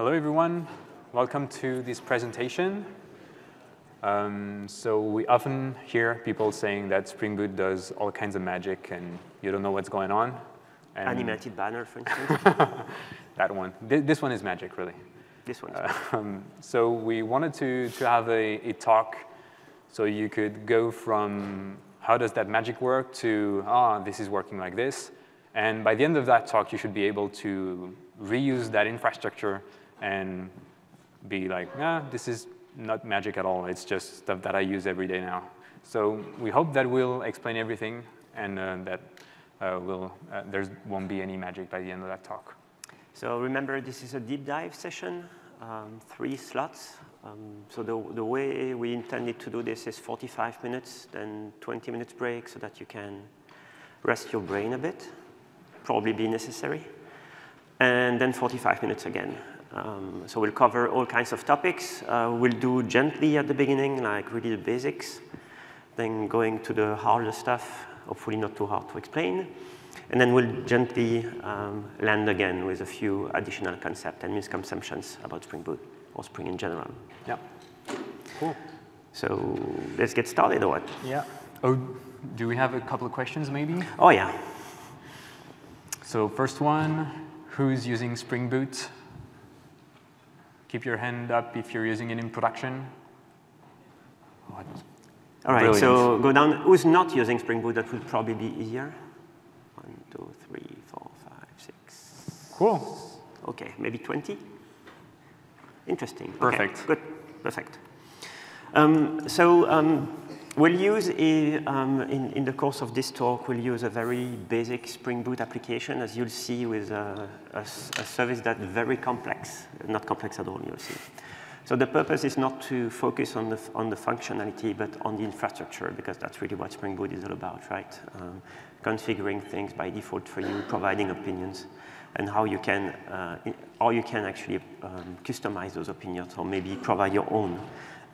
Hello, everyone. Welcome to this presentation. Um, so we often hear people saying that Spring Boot does all kinds of magic and you don't know what's going on. And Animated banner, for instance. that one. Th this one is magic, really. this one. Um, so we wanted to, to have a, a talk so you could go from how does that magic work to, ah, this is working like this. And by the end of that talk, you should be able to reuse that infrastructure and be like, ah, this is not magic at all. It's just stuff that I use every day now. So we hope that we'll explain everything and uh, that uh, will, uh, there won't be any magic by the end of that talk. So remember, this is a deep dive session, um, three slots. Um, so the, the way we intended to do this is 45 minutes, then 20 minutes break so that you can rest your brain a bit, probably be necessary, and then 45 minutes again. Um, so we'll cover all kinds of topics. Uh, we'll do gently at the beginning, like really the basics, then going to the harder stuff, hopefully not too hard to explain. And then we'll gently um, land again with a few additional concepts and misconceptions about Spring Boot or Spring in general. Yeah. Cool. So let's get started or what? Yeah. Oh, do we have a couple of questions maybe? Oh yeah. So first one, who's using Spring Boot? Keep your hand up if you're using it in production. What? All right, Brilliant. so go down. Who's not using Spring Boot? That would probably be easier. One, two, three, four, five, six. Cool. Okay, maybe 20? Interesting. Okay, Perfect. good, perfect. Um, so um, we'll use, a, um, in, in the course of this talk, we'll use a very basic Spring Boot application, as you'll see with a service that's very complex, not complex at all, you'll see. So the purpose is not to focus on the, on the functionality, but on the infrastructure, because that's really what Spring Boot is all about, right? Um, configuring things by default for you, providing opinions, and how you can, uh, how you can actually um, customize those opinions, or maybe provide your own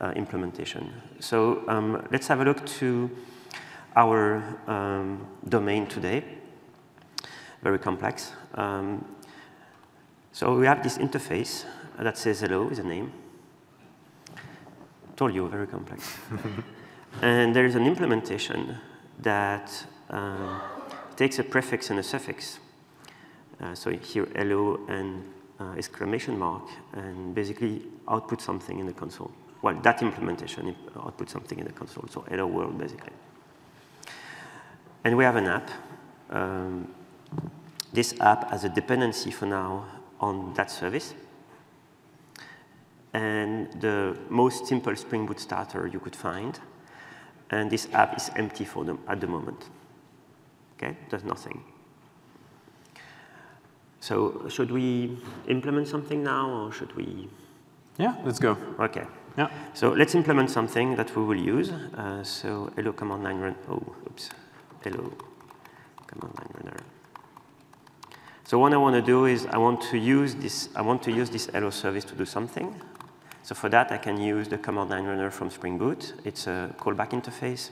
uh, implementation. So um, let's have a look to our um, domain today. Very complex. Um, so we have this interface that says hello is a name. Told you, very complex. and there is an implementation that um, takes a prefix and a suffix. Uh, so here, hello and uh, exclamation mark, and basically output something in the console. Well, that implementation imp- output something in the console, so hello world, basically. And we have an app. Um, this app has a dependency for now on that service. And the most simple Spring Boot starter you could find. And this app is empty for them at the moment. Okay, there's nothing. So should we implement something now, or should we? Yeah, let's go. Okay. Yeah. So let's implement something that we will use. Uh, so hello command line run. Oh, oops. Hello command line runner. So what I want to do is I want to use this. I want to use this hello service to do something. So for that, I can use the command line runner from Spring Boot. It's a callback interface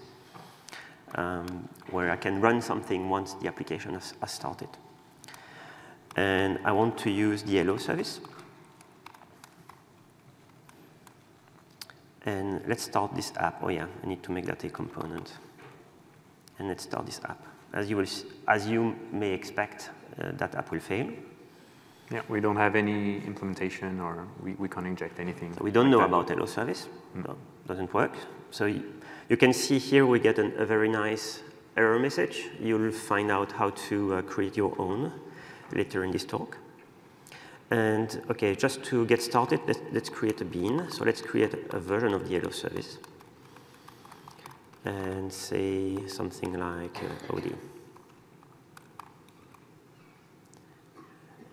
um, where I can run something once the application has, has started. And I want to use the hello service. And let's start this app. Oh yeah, I need to make that a component. And let's start this app. As you, will, as you may expect, uh, that app will fail. Yeah, we don't have any implementation or we, we can't inject anything. We don't like know that. about hello service. No, doesn't work. So y- you can see here we get an, a very nice error message. You'll find out how to uh, create your own later in this talk. And okay, just to get started, let's, let's create a bean. So let's create a version of the hello service. And say something like uh, OD.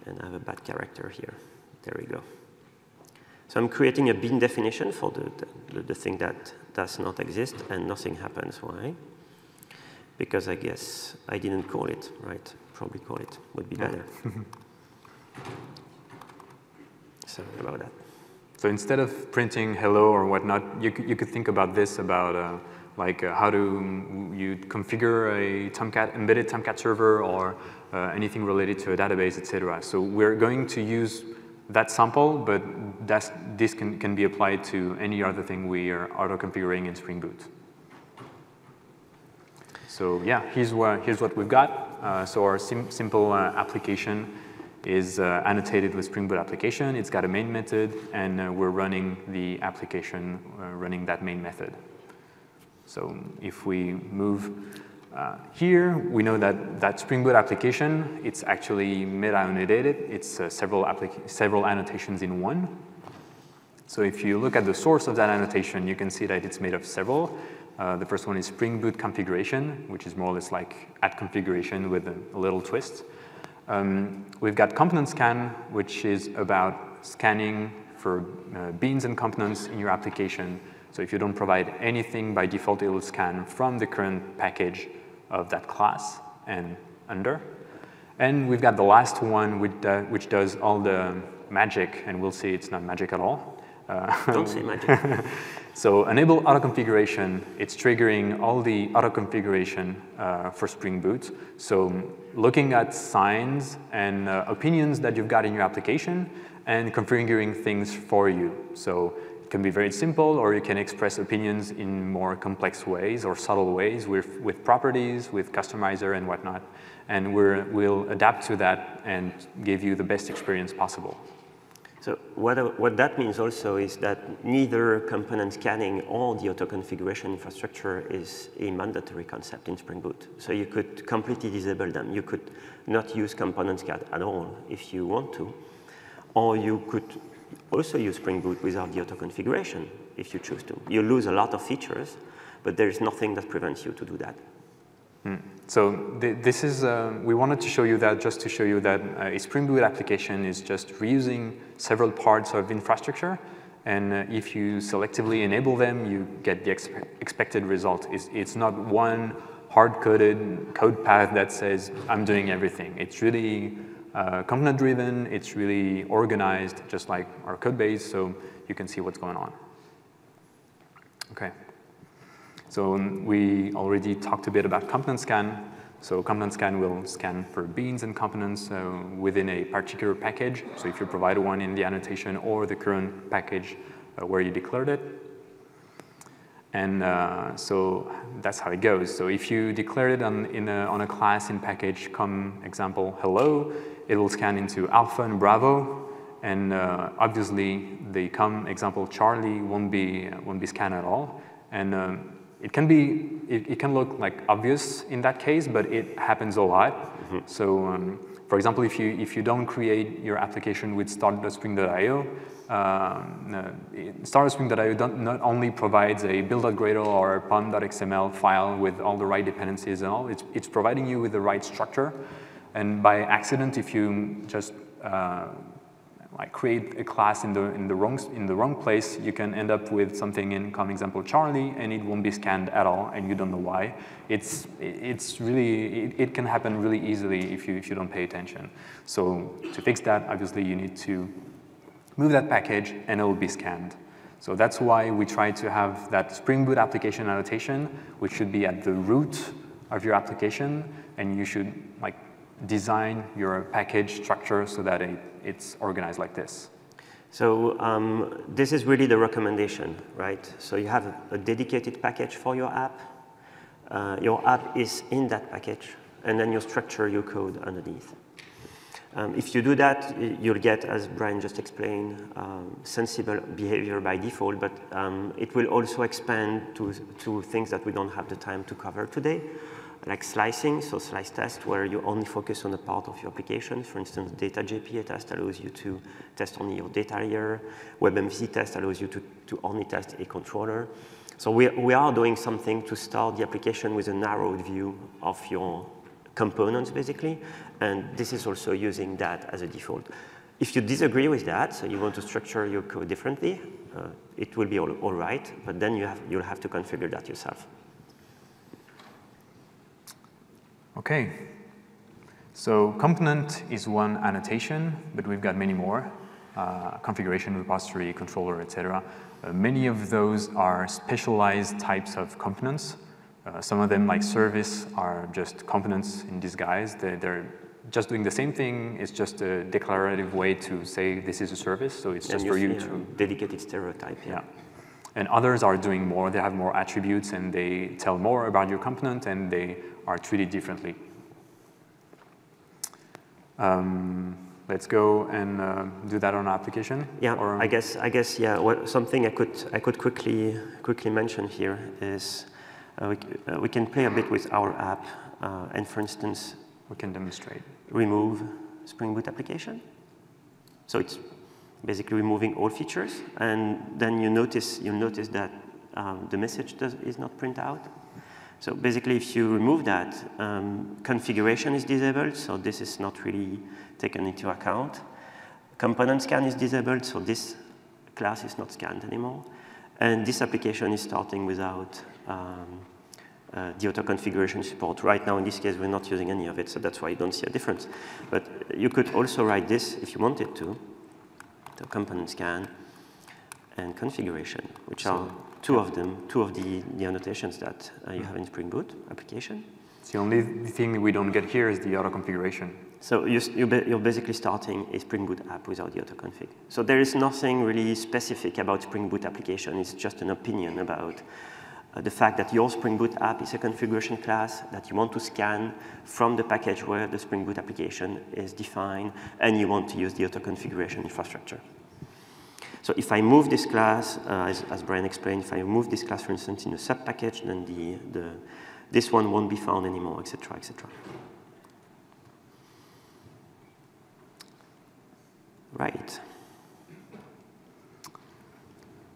And I have a bad character here. There we go. So I'm creating a bean definition for the, the, the thing that does not exist and nothing happens. Why? Because I guess I didn't call it, right? Probably call it, would be better. About that. So instead of printing hello or whatnot, you could, you could think about this about uh, like uh, how do you configure a Tomcat, embedded Tomcat server or uh, anything related to a database, etc. So we're going to use that sample, but this can, can be applied to any other thing we are auto-configuring in Spring Boot. So yeah, here's what, here's what we've got. Uh, so our sim simple uh, application is uh, annotated with Spring Boot application. It's got a main method, and uh, we're running the application uh, running that main method. So if we move uh, here, we know that that Spring Boot application, it's actually meta-annotated. It's uh, several, several annotations in one. So if you look at the source of that annotation, you can see that it's made of several. Uh, the first one is Spring Boot configuration, which is more or less like add configuration with a, a little twist. Um, we've got component scan, which is about scanning for uh, beans and components in your application. So if you don't provide anything, by default, it will scan from the current package of that class and under. And we've got the last one which, uh, which does all the magic, and we'll see it's not magic at all. Uh, Don't say magic. so enable auto configuration, it's triggering all the auto configuration uh, for Spring Boot. So looking at signs and uh, opinions that you've got in your application and configuring things for you. So it can be very simple, or you can express opinions in more complex ways or subtle ways with, with properties, with customizer and whatnot. And we will adapt to that and give you the best experience possible. So what, what that means also is that neither component scanning or the auto-configuration infrastructure is a mandatory concept in Spring Boot. So you could completely disable them. You could not use component scan at all if you want to, or you could also use Spring Boot without the auto configuration if you choose to. You lose a lot of features, but there is nothing that prevents you to do that. Mm. So th this is, uh, we wanted to show you that just to show you that uh, a Spring Boot application is just reusing several parts of infrastructure. And uh, if you selectively enable them, you get the ex expected result. It's, it's not one hard-coded code path that says, I'm doing everything. It's really uh, component driven, it's really organized just like our code base, so you can see what's going on. Okay. So we already talked a bit about component scan. So component scan will scan for beans and components uh, within a particular package. So if you provide one in the annotation or the current package uh, where you declared it. And uh, so that's how it goes. So if you declare it on, a, on a class in package, com example hello, it will scan into alpha and bravo, and uh, obviously the com example Charlie won't be, won't be scanned at all. And um, it can be, it, it, can look like obvious in that case, but it happens a lot. Mm -hmm. So um, for example, if you, if you don't create your application with start.spring.io, um, uh, start.spring.io not only provides a build.gradle or a pom.xml file with all the right dependencies and all, it's, it's providing you with the right structure and by accident, if you just uh, like create a class in the, in, the wrong, in the wrong place, you can end up with something in com example Charlie, and it won't be scanned at all, and you don't know why. It's, it's really, it, it can happen really easily if you, if you don't pay attention. So to fix that, obviously you need to move that package, and it will be scanned. So that's why we try to have that Spring Boot application annotation, which should be at the root of your application, and you should like design your package structure so that it, it's organized like this? So um, this is really the recommendation, right? So you have a, dedicated package for your app. Uh, your app is in that package, and then you structure your code underneath. Um, if you do that, you'll get, as Brian just explained, um, sensible behavior by default, but um, it will also expand to, to things that we don't have the time to cover today like slicing, so slice test, where you only focus on a part of your application. For instance, data JPA test allows you to test only your data layer. WebMVC test allows you to, to only test a controller. So we, we are doing something to start the application with a narrowed view of your components, basically. And this is also using that as a default. If you disagree with that, so you want to structure your code differently, uh, it will be all, all right, but then you have, you'll have to configure that yourself. Okay, so component is one annotation, but we've got many more. Uh, configuration, repository, controller, etc. Uh, many of those are specialized types of components. Uh, some of them, like service, are just components in disguise. They're, they're just doing the same thing It's just a declarative way to say this is a service, so it's just for you to dedicated stereotype. Yeah. yeah. And others are doing more. They have more attributes and they tell more about your component and they are treated differently. Um, let's go and uh, do that on our application. Yeah, or I guess I guess yeah. What, something I could I could quickly quickly mention here is uh, we, uh, we can play a bit with our app uh, and for instance we can demonstrate remove Spring Boot application. So it's basically removing all features, and then you notice you notice that um, the message does, is not print out. So basically, if you remove that, um, configuration is disabled, so this is not really taken into account. Component scan is disabled, so this class is not scanned anymore. And this application is starting without um, uh, the auto configuration support. Right now, in this case, we're not using any of it, so that's why you don't see a difference. But you could also write this if you wanted to, the component scan and configuration, which so, are two of them, two of the, the annotations that uh, you have in Spring Boot application. The only thing we don't get here is the auto configuration. So you, you're basically starting a Spring Boot app without the auto config. So there is nothing really specific about Spring Boot application. It's just an opinion about uh, the fact that your Spring Boot app is a configuration class that you want to scan from the package where the Spring Boot application is defined, and you want to use the auto configuration infrastructure. So if I move this class, uh, as, as, Brian explained, if I move this class, for instance, in a sub-package, then the, the, this one won't be found anymore, etc., etc. Right.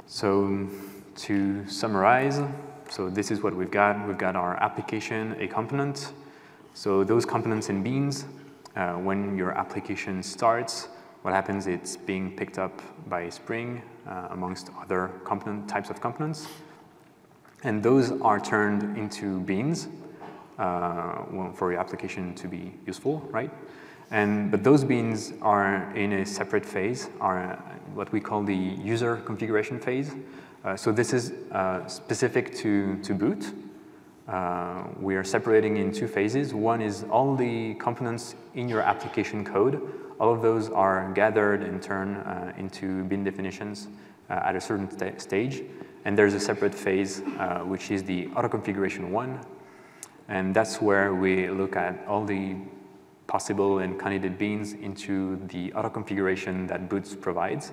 So to summarize, so this is what we've got. We've got our application, a component. So those components in beans, uh, when your application starts, what happens, it's being picked up by Spring uh, amongst other component types of components. And those are turned into beans uh, for your application to be useful, right? And, but those beans are in a separate phase, are what we call the user configuration phase. Uh, so this is uh, specific to, to boot. Uh, we are separating in two phases. One is all the components in your application code. All of those are gathered and turned uh, into bean definitions uh, at a certain st stage. And there's a separate phase, uh, which is the auto configuration one. And that's where we look at all the possible and candidate beans into the auto configuration that Boots provides.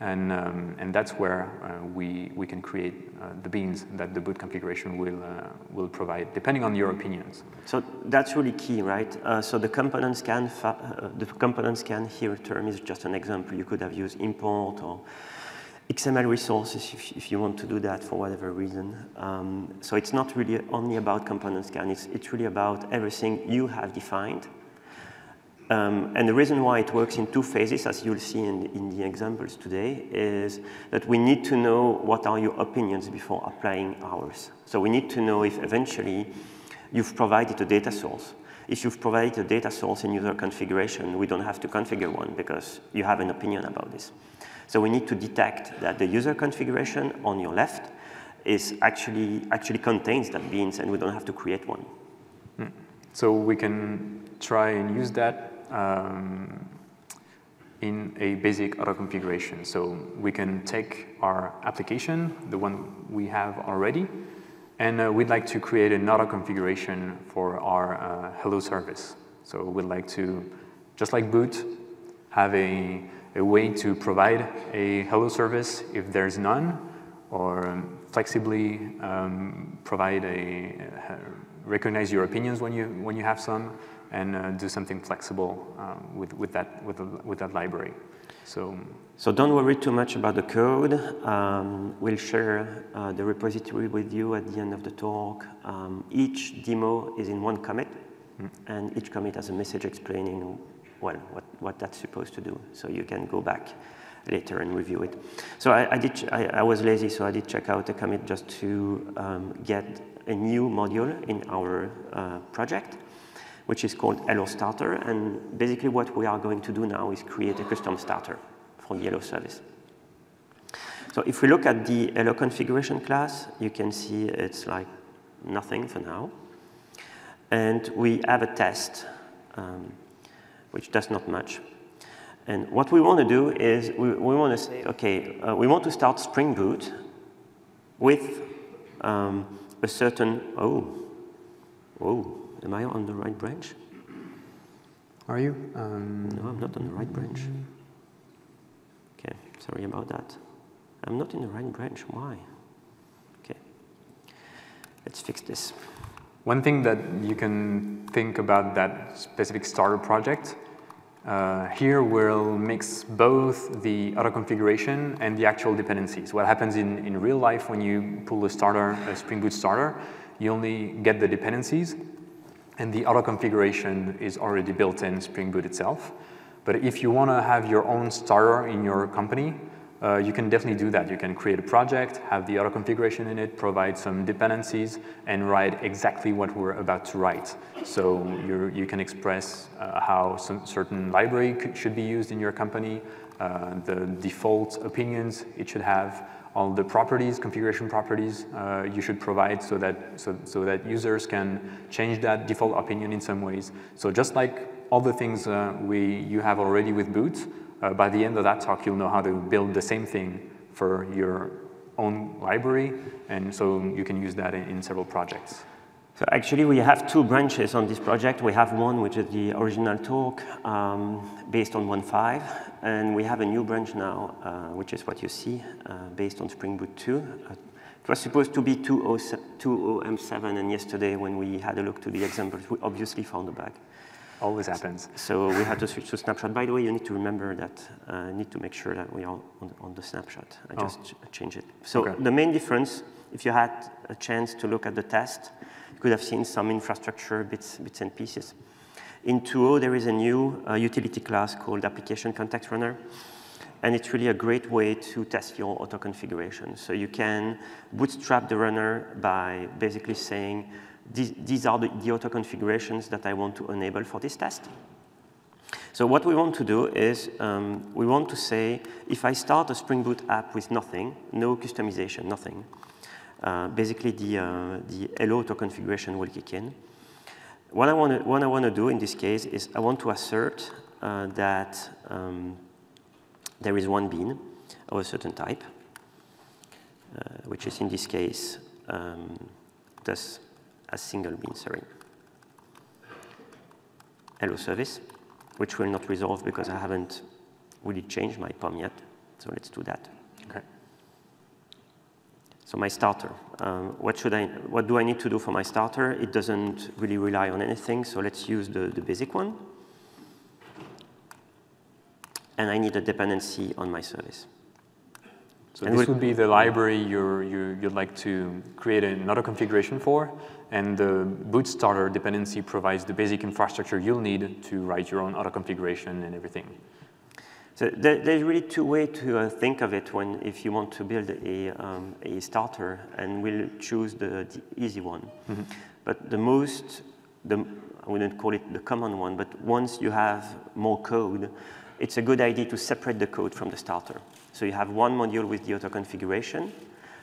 And, um, and that's where uh, we, we can create uh, the beans that the boot configuration will, uh, will provide, depending on your opinions. So that's really key, right? Uh, so the component scan, uh, the component scan here term is just an example. You could have used import or XML resources if, if you want to do that for whatever reason. Um, so it's not really only about component scan, it's, it's really about everything you have defined um, and the reason why it works in two phases, as you'll see in, in, the examples today, is that we need to know what are your opinions before applying ours. So we need to know if eventually you've provided a data source. If you've provided a data source in user configuration, we don't have to configure one because you have an opinion about this. So we need to detect that the user configuration on your left is actually, actually contains that beans and we don't have to create one. Hmm. So we can try and use that um, in a basic auto configuration. So we can take our application, the one we have already, and uh, we'd like to create an auto configuration for our uh, hello service. So we'd like to, just like boot, have a, a way to provide a hello service if there's none, or um, flexibly um, provide a, uh, recognize your opinions when you, when you have some, and uh, do something flexible um, with, with, that, with, the, with that library. So, so don't worry too much about the code. Um, we'll share uh, the repository with you at the end of the talk. Um, each demo is in one commit, mm. and each commit has a message explaining well, what, what that's supposed to do. So you can go back later and review it. So I, I did, I, I, was lazy, so I did check out a commit just to um, get a new module in our uh, project which is called Hello Starter. And basically what we are going to do now is create a custom starter for the Hello service. So if we look at the Hello configuration class, you can see it's like nothing for now. And we have a test um, which does not match. And what we want to do is we, we want to say, okay, uh, we want to start Spring Boot with um, a certain, oh, oh, am I on the right branch? Are you? Um, no, I'm not on the right branch. Okay, sorry about that. I'm not in the right branch, why? Okay, let's fix this. One thing that you can think about that specific starter project, uh, here we'll mix both the auto configuration and the actual dependencies. What happens in, in real life when you pull a starter, a Spring Boot starter, you only get the dependencies and the auto configuration is already built in Spring Boot itself. But if you want to have your own starter in your company, uh, you can definitely do that. You can create a project, have the auto configuration in it, provide some dependencies, and write exactly what we're about to write. So you can express uh, how some certain library should be used in your company, uh, the default opinions it should have, all the properties, configuration properties uh, you should provide so that, so, so that users can change that default opinion in some ways. So just like all the things uh, we, you have already with Boot, uh, by the end of that talk, you'll know how to build the same thing for your own library, and so you can use that in, in several projects. So actually, we have two branches on this project. We have one, which is the original talk um, based on 1.5, and we have a new branch now, uh, which is what you see, uh, based on Spring Boot 2. Uh, it was supposed to be 2.0M7, and yesterday, when we had a look to the examples, we obviously found a bug. Always happens. So we had to switch to snapshot. By the way, you need to remember that uh, need to make sure that we are on, on the snapshot. I oh. just ch change it. So okay. the main difference, if you had a chance to look at the test, could have seen some infrastructure bits, bits and pieces. In 2.0, there is a new uh, utility class called Application Context Runner. And it's really a great way to test your auto configuration. So you can bootstrap the runner by basically saying, these, these are the, the auto configurations that I want to enable for this test. So what we want to do is um, we want to say, if I start a Spring Boot app with nothing, no customization, nothing, basically the, uh, the hello auto configuration will kick in. What I want to what I want to do in this case is I want to assert uh, that um, there is one bean of a certain type, uh, which is in this case um, a single bean, sorry. Hello service, which will not resolve because I haven't really changed my POM yet. So let's do that. So my starter, um, what should I, what do I need to do for my starter? It doesn't really rely on anything, so let's use the, the basic one. And I need a dependency on my service. So and this would be the library you you, would like to create an auto configuration for, and the boot starter dependency provides the basic infrastructure you'll need to write your own auto configuration and everything. So there, there's really two ways to uh, think of it when if you want to build a, um, a starter, and we'll choose the, the easy one. Mm -hmm. But the most, the, I wouldn't call it the common one, but once you have more code, it's a good idea to separate the code from the starter. So you have one module with the auto configuration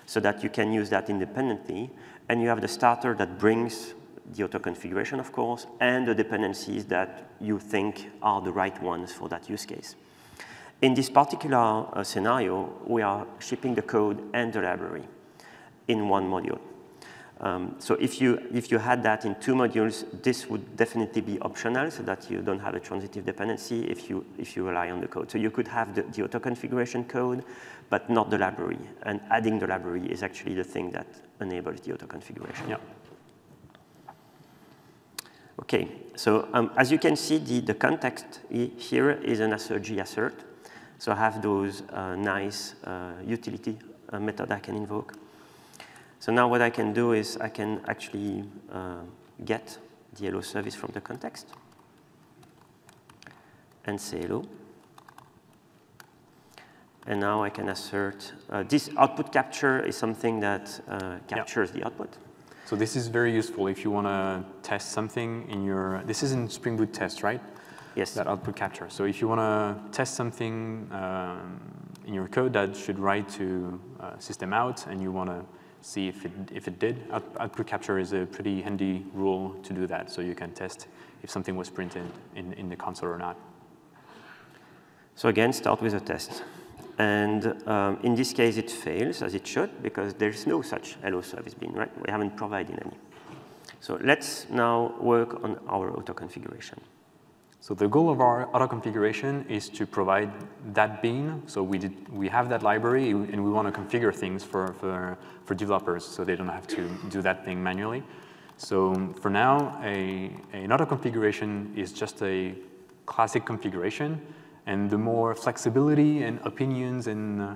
so that you can use that independently. And you have the starter that brings the auto configuration, of course, and the dependencies that you think are the right ones for that use case. In this particular uh, scenario, we are shipping the code and the library in one module. Um, so if you, if you had that in two modules, this would definitely be optional so that you don't have a transitive dependency if you, if you rely on the code. So you could have the, the auto configuration code, but not the library. And adding the library is actually the thing that enables the auto configuration. Yeah. Okay, so um, as you can see, the, the context here is an assert assert. So I have those uh, nice uh, utility uh, method I can invoke. So now what I can do is I can actually uh, get the hello service from the context and say hello. And now I can assert, uh, this output capture is something that uh, captures yeah. the output. So this is very useful if you want to test something in your, this is in Spring Boot test, right? Yes. That output capture. So if you want to test something um, in your code that should write to uh, system out and you want to see if it, if it did. Out, output capture is a pretty handy rule to do that, so you can test if something was printed in, in the console or not. So again, start with a test. And um, in this case, it fails, as it should, because there's no such hello service bean, right? We haven't provided any. So let's now work on our auto configuration. So the goal of our auto configuration is to provide that bean. So we, did, we have that library and we want to configure things for, for, for developers so they don't have to do that thing manually. So for now, a, an auto configuration is just a classic configuration. And the more flexibility and opinions and, uh,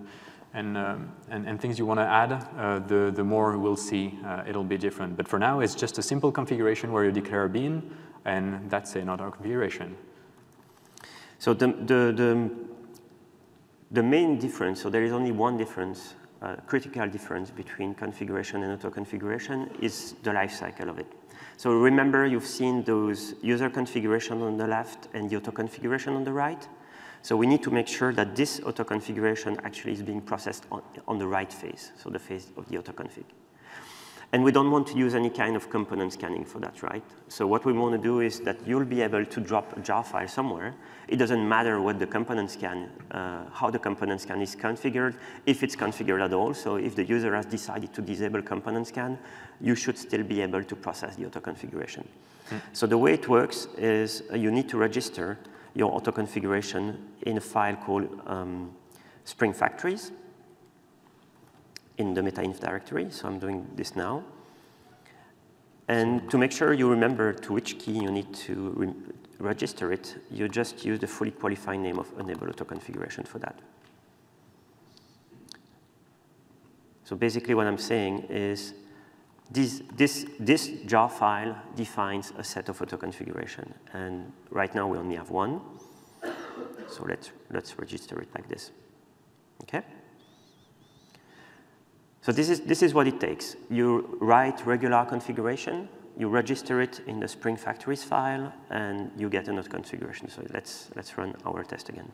and, um, and, and, things you want to add, uh, the, the more we'll see uh, it'll be different. But for now, it's just a simple configuration where you declare a bean, and that's an auto configuration. So the, the, the, the main difference, so there is only one difference, uh, critical difference between configuration and auto-configuration is the life cycle of it. So remember, you've seen those user configuration on the left and the auto-configuration on the right. So we need to make sure that this auto-configuration actually is being processed on, on the right phase, so the phase of the auto-config. And we don't want to use any kind of component scanning for that, right? So what we want to do is that you'll be able to drop a jar file somewhere. It doesn't matter what the component scan, uh, how the component scan is configured, if it's configured at all. So if the user has decided to disable component scan, you should still be able to process the auto configuration. Mm. So the way it works is uh, you need to register your auto configuration in a file called um, Spring Factories in the meta-inf directory, so I'm doing this now. And to make sure you remember to which key you need to re register it, you just use the fully qualified name of enable auto configuration for that. So basically what I'm saying is this, this, this jar file defines a set of auto configuration. And right now we only have one. So let's, let's register it like this. Okay? So this is, this is what it takes. You write regular configuration, you register it in the Spring Factories file, and you get an auto configuration. So let's, let's run our test again.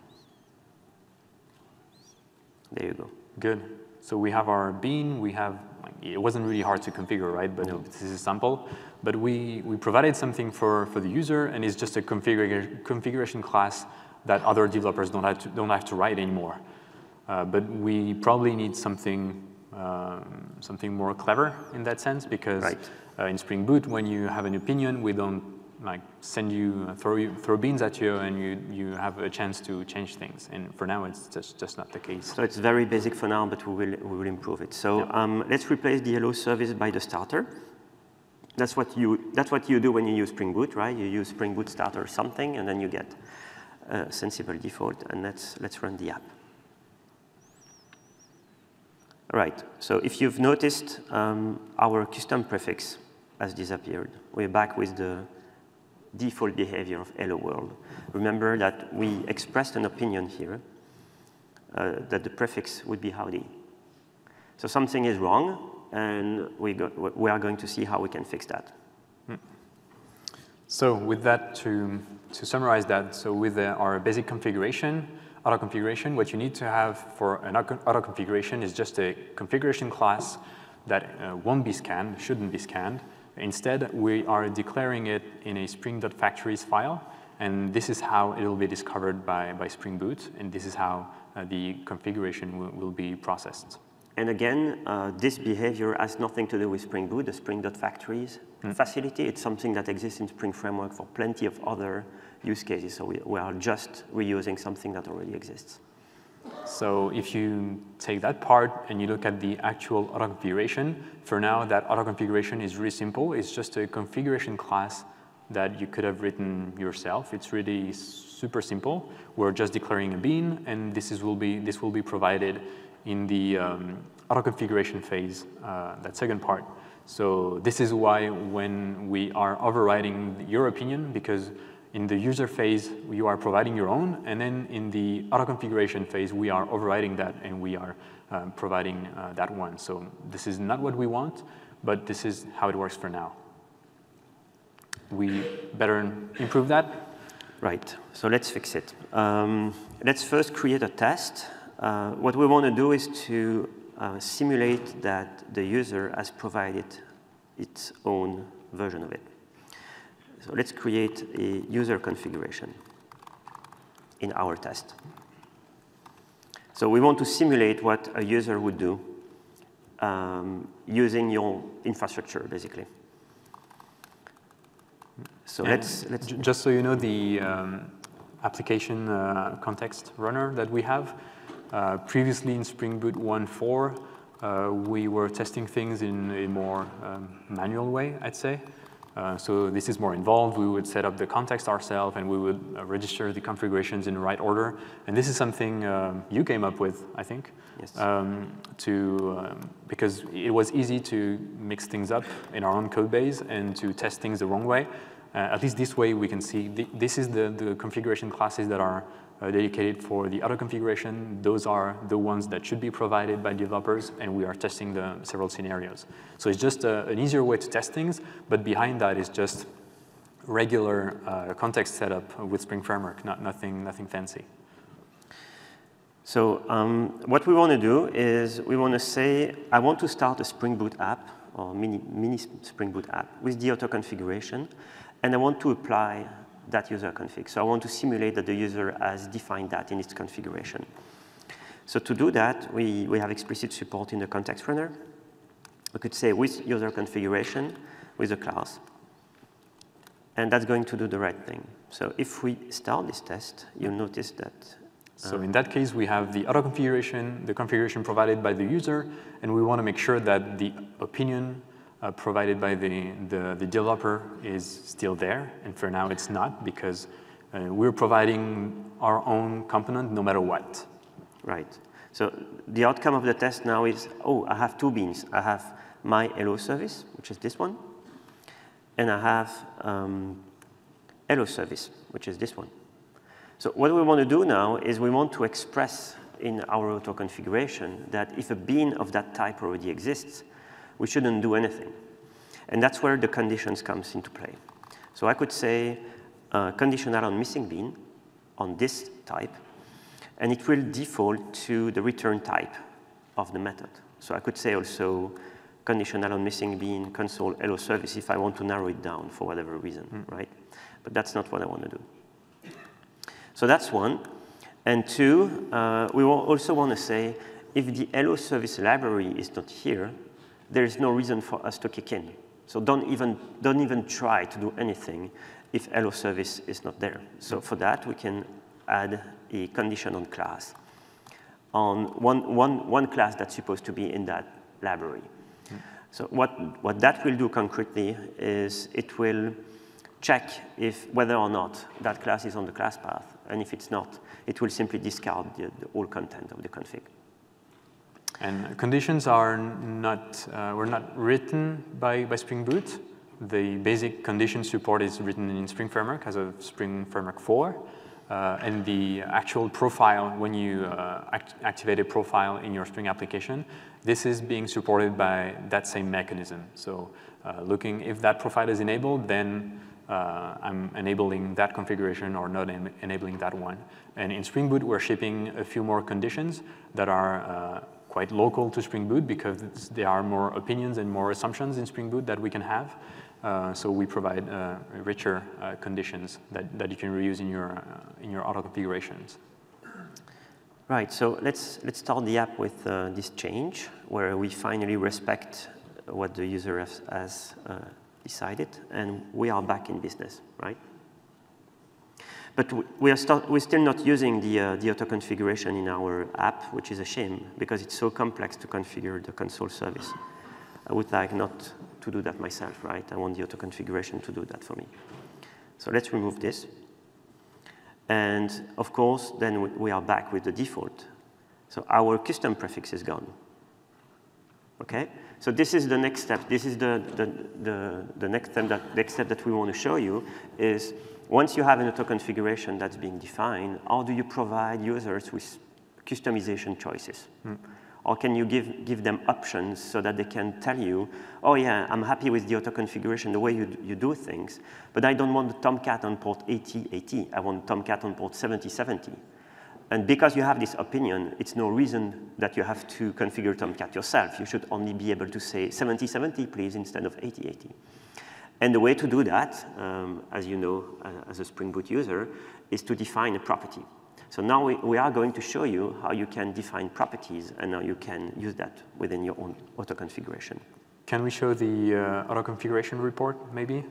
There you go. Good. So we have our bean, we have, it wasn't really hard to configure, right? But no. this is a sample. But we, we provided something for, for the user, and it's just a configura configuration class that other developers don't have to, don't have to write anymore. Uh, but we probably need something something more clever in that sense because right. uh, in Spring Boot, when you have an opinion, we don't like send you throw you, throw beans at you and you you have a chance to change things. And for now, it's just just not the case. So it's very basic for now, but we will we will improve it. So yeah. um, let's replace the hello service by the starter. That's what you that's what you do when you use Spring Boot, right? You use Spring Boot starter something, and then you get a sensible default. And let's let's run the app. Right, so if you've noticed, um, our custom prefix has disappeared. We're back with the default behavior of hello world. Remember that we expressed an opinion here uh, that the prefix would be howdy. So something is wrong, and we, we are going to see how we can fix that. Hmm. So with that, to, to summarize that, so with the, our basic configuration, auto configuration, what you need to have for an auto configuration is just a configuration class that uh, won't be scanned, shouldn't be scanned. Instead, we are declaring it in a spring.factories file, and this is how it will be discovered by, by Spring Boot, and this is how uh, the configuration will, will, be processed. And again, uh, this behavior has nothing to do with Spring Boot, the Spring.factories mm. facility. It's something that exists in Spring Framework for plenty of other use cases. So we, we are just reusing something that already exists. So if you take that part and you look at the actual auto configuration, for now that auto configuration is really simple. It's just a configuration class that you could have written yourself. It's really super simple. We're just declaring a bean, and this is will be this will be provided in the um, auto configuration phase, uh, that second part. So this is why when we are overriding your opinion, because in the user phase, you are providing your own, and then in the auto configuration phase, we are overriding that and we are um, providing uh, that one. So this is not what we want, but this is how it works for now. We better improve that? Right, so let's fix it. Um, let's first create a test. Uh, what we want to do is to uh, simulate that the user has provided its own version of it. So let's create a user configuration in our test. So we want to simulate what a user would do um, using your infrastructure, basically. So and let's, let's just so you know, the um, application uh, context runner that we have, uh, previously in Spring Boot 1.4, uh, we were testing things in a more um, manual way, I'd say. Uh, so this is more involved. We would set up the context ourselves and we would uh, register the configurations in the right order. And this is something um, you came up with, I think, yes. um, to, um, because it was easy to mix things up in our own code base and to test things the wrong way. Uh, at least this way we can see th this is the, the configuration classes that are dedicated for the auto configuration. Those are the ones that should be provided by developers, and we are testing the several scenarios. So it's just a, an easier way to test things, but behind that is just regular uh, context setup with Spring Framework, not, nothing, nothing fancy. So um, what we want to do is we want to say, I want to start a Spring Boot app or mini, mini Spring Boot app with the auto configuration, and I want to apply that user config. So I want to simulate that the user has defined that in its configuration. So to do that, we, we have explicit support in the context runner. We could say with user configuration with a class. And that's going to do the right thing. So if we start this test, you'll notice that. So in that case, we have the auto configuration, the configuration provided by the user, and we want to make sure that the opinion uh, provided by the, the, the, developer is still there. And for now, it's not because uh, we're providing our own component no matter what. Right. So the outcome of the test now is, oh, I have two beans. I have my hello service, which is this one, and I have um, hello service, which is this one. So what we want to do now is we want to express in our auto configuration that if a bean of that type already exists, we shouldn't do anything. And that's where the conditions comes into play. So I could say uh, conditional on missing bean on this type, and it will default to the return type of the method. So I could say also conditional on missing bean console hello service if I want to narrow it down for whatever reason, mm. right? But that's not what I want to do. So that's one. And two, uh, we also want to say if the hello service library is not here, there is no reason for us to kick in. So don't even, don't even try to do anything if hello service is not there. So for that, we can add a condition on class on one, one, one class that's supposed to be in that library. Mm. So what, what that will do concretely is it will check if whether or not that class is on the class path. And if it's not, it will simply discard the, the whole content of the config. And conditions are not, uh, were not written by, by Spring Boot. The basic condition support is written in Spring Framework as of Spring Framework 4. Uh, and the actual profile, when you uh, act activate a profile in your Spring application, this is being supported by that same mechanism. So uh, looking if that profile is enabled, then uh, I'm enabling that configuration or not en enabling that one. And in Spring Boot, we're shipping a few more conditions that are uh, quite local to Spring Boot because there are more opinions and more assumptions in Spring Boot that we can have. Uh, so we provide uh, richer uh, conditions that, that you can reuse in your, uh, in your auto configurations. Right, so let's, let's start the app with uh, this change where we finally respect what the user has, has uh, decided and we are back in business, right? But we are we're still not using the, uh, the auto configuration in our app, which is a shame because it's so complex to configure the console service. I would like not to do that myself, right? I want the auto configuration to do that for me. So let's remove this. And of course, then we are back with the default. So our custom prefix is gone. Okay? So this is the next step. This is the, the, the, the next, step that, next step that we want to show you is once you have an auto configuration that's being defined, how do you provide users with customization choices? Mm. Or can you give, give them options so that they can tell you, oh yeah, I'm happy with the auto configuration, the way you, you do things, but I don't want the Tomcat on port 8080, I want Tomcat on port 7070. And because you have this opinion, it's no reason that you have to configure Tomcat yourself. You should only be able to say 7070, please, instead of 8080. And the way to do that, um, as you know, uh, as a Spring Boot user, is to define a property. So now we, we, are going to show you how you can define properties and how you can use that within your own auto configuration. Can we show the uh, auto configuration report, maybe?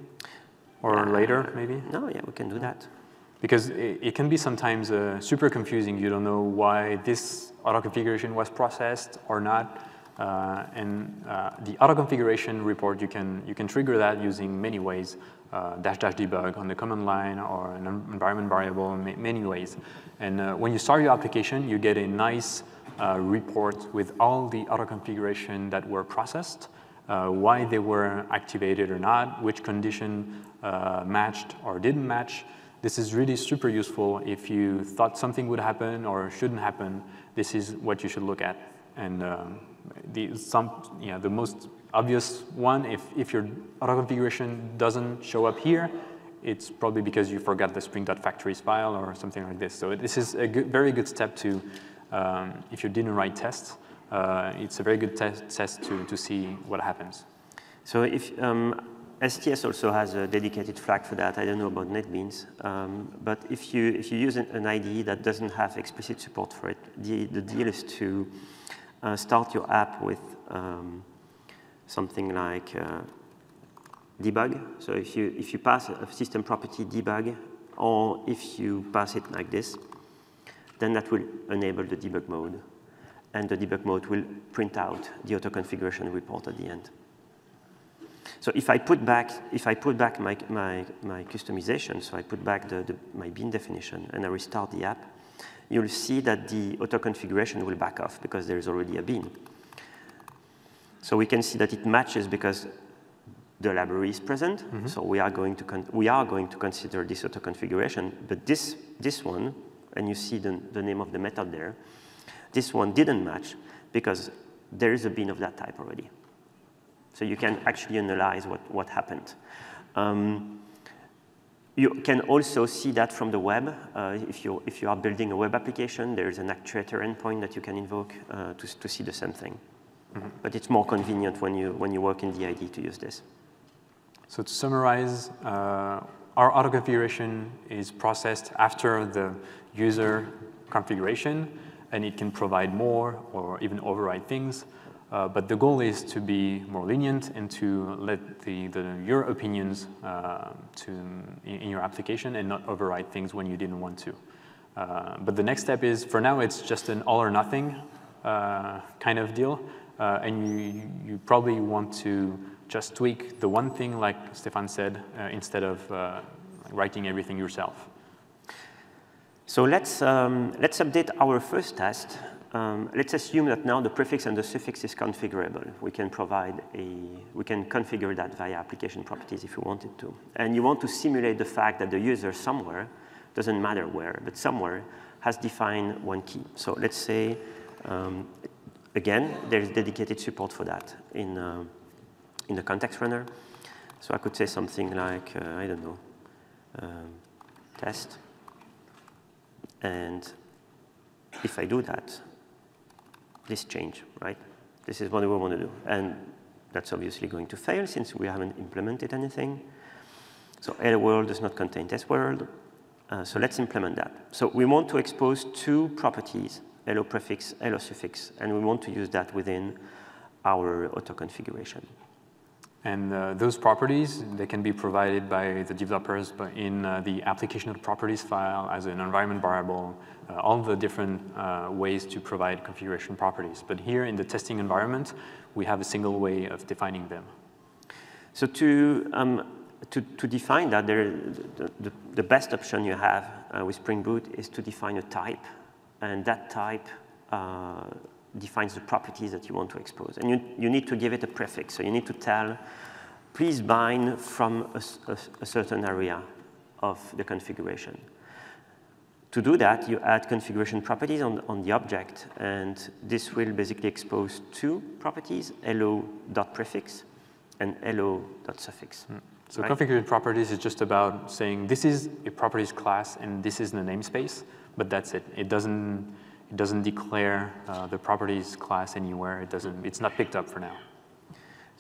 Or uh, later, maybe? No, yeah, we can do that. Because it, it can be sometimes uh, super confusing. You don't know why this auto configuration was processed or not. Uh, and uh, the auto configuration report, you can, you can trigger that using many ways, uh, dash dash debug on the command line or an environment variable, many ways. And uh, when you start your application, you get a nice uh, report with all the auto configuration that were processed, uh, why they were activated or not, which condition matched or didn't match. This is really super useful if you thought something would happen or shouldn't happen. This is what you should look at. And um, the, some, yeah, the most obvious one, if, if your auto configuration doesn't show up here, it's probably because you forgot the spring.factories file or something like this. So this is a good, very good step to, um, if you didn't write tests, uh, it's a very good test, test to, to see what happens. So if um, STS also has a dedicated flag for that. I don't know about NetBeans, um, but if you if you use an, an, IDE that doesn't have explicit support for it, the the deal is to uh, start your app with um, something like uh, debug. So if you, if you pass a system property debug, or if you pass it like this, then that will enable the debug mode. And the debug mode will print out the auto configuration report at the end. So if I put back, if I put back my, my, my customization, so I put back the, the, my bean definition and I restart the app, you'll see that the auto configuration will back off because there is already a bean. So we can see that it matches because the library is present. Mm -hmm. So we are going to we are going to consider this auto configuration. But this this one, and you see the, the name of the method there, this one didn't match because there is a bean of that type already. So you can actually analyze what, what happened. Um, you can also see that from the web. Uh, if, you, if you are building a web application, there is an actuator endpoint that you can invoke uh, to, to see the same thing. Mm -hmm. But it's more convenient when you, when you work in the to use this. So to summarize, uh, our auto configuration is processed after the user configuration, and it can provide more or even override things. Uh, but the goal is to be more lenient and to let the, the your opinions uh, to, in, in, your application and not override things when you didn't want to. Uh, but the next step is, for now, it's just an all or nothing uh, kind of deal. Uh, and you, you probably want to just tweak the one thing, like Stéphane said, uh, instead of writing everything yourself. So let's, um, let's update our first test um, let's assume that now the prefix and the suffix is configurable. We can provide a, we can configure that via application properties if we wanted to. And you want to simulate the fact that the user somewhere, doesn't matter where, but somewhere, has defined one key. So let's say, um, again, there's dedicated support for that in, uh, in the context runner. So I could say something like, uh, I don't know, um, test. And if I do that, this change, right? This is what we want to do. And that's obviously going to fail since we haven't implemented anything. So hello world does not contain test world. Uh, so let's implement that. So we want to expose two properties, hello prefix, hello suffix, and we want to use that within our auto configuration. And uh, those properties, they can be provided by the developers in uh, the application properties file as an environment variable, uh, all the different uh, ways to provide configuration properties. But here in the testing environment, we have a single way of defining them. So to, um, to, to, define that, there, the, the, the, best option you have uh, with Spring Boot is to define a type. And that type uh, defines the properties that you want to expose. And you, you need to give it a prefix. So you need to tell, please bind from a, a, a certain area of the configuration. To do that, you add configuration properties on, on the object, and this will basically expose two properties, hello.prefix and hello.suffix. Mm. So right? configuration properties is just about saying this is a properties class and this is the namespace. but that's it. It doesn't, it doesn't declare uh, the properties class anywhere. It doesn't, it's not picked up for now.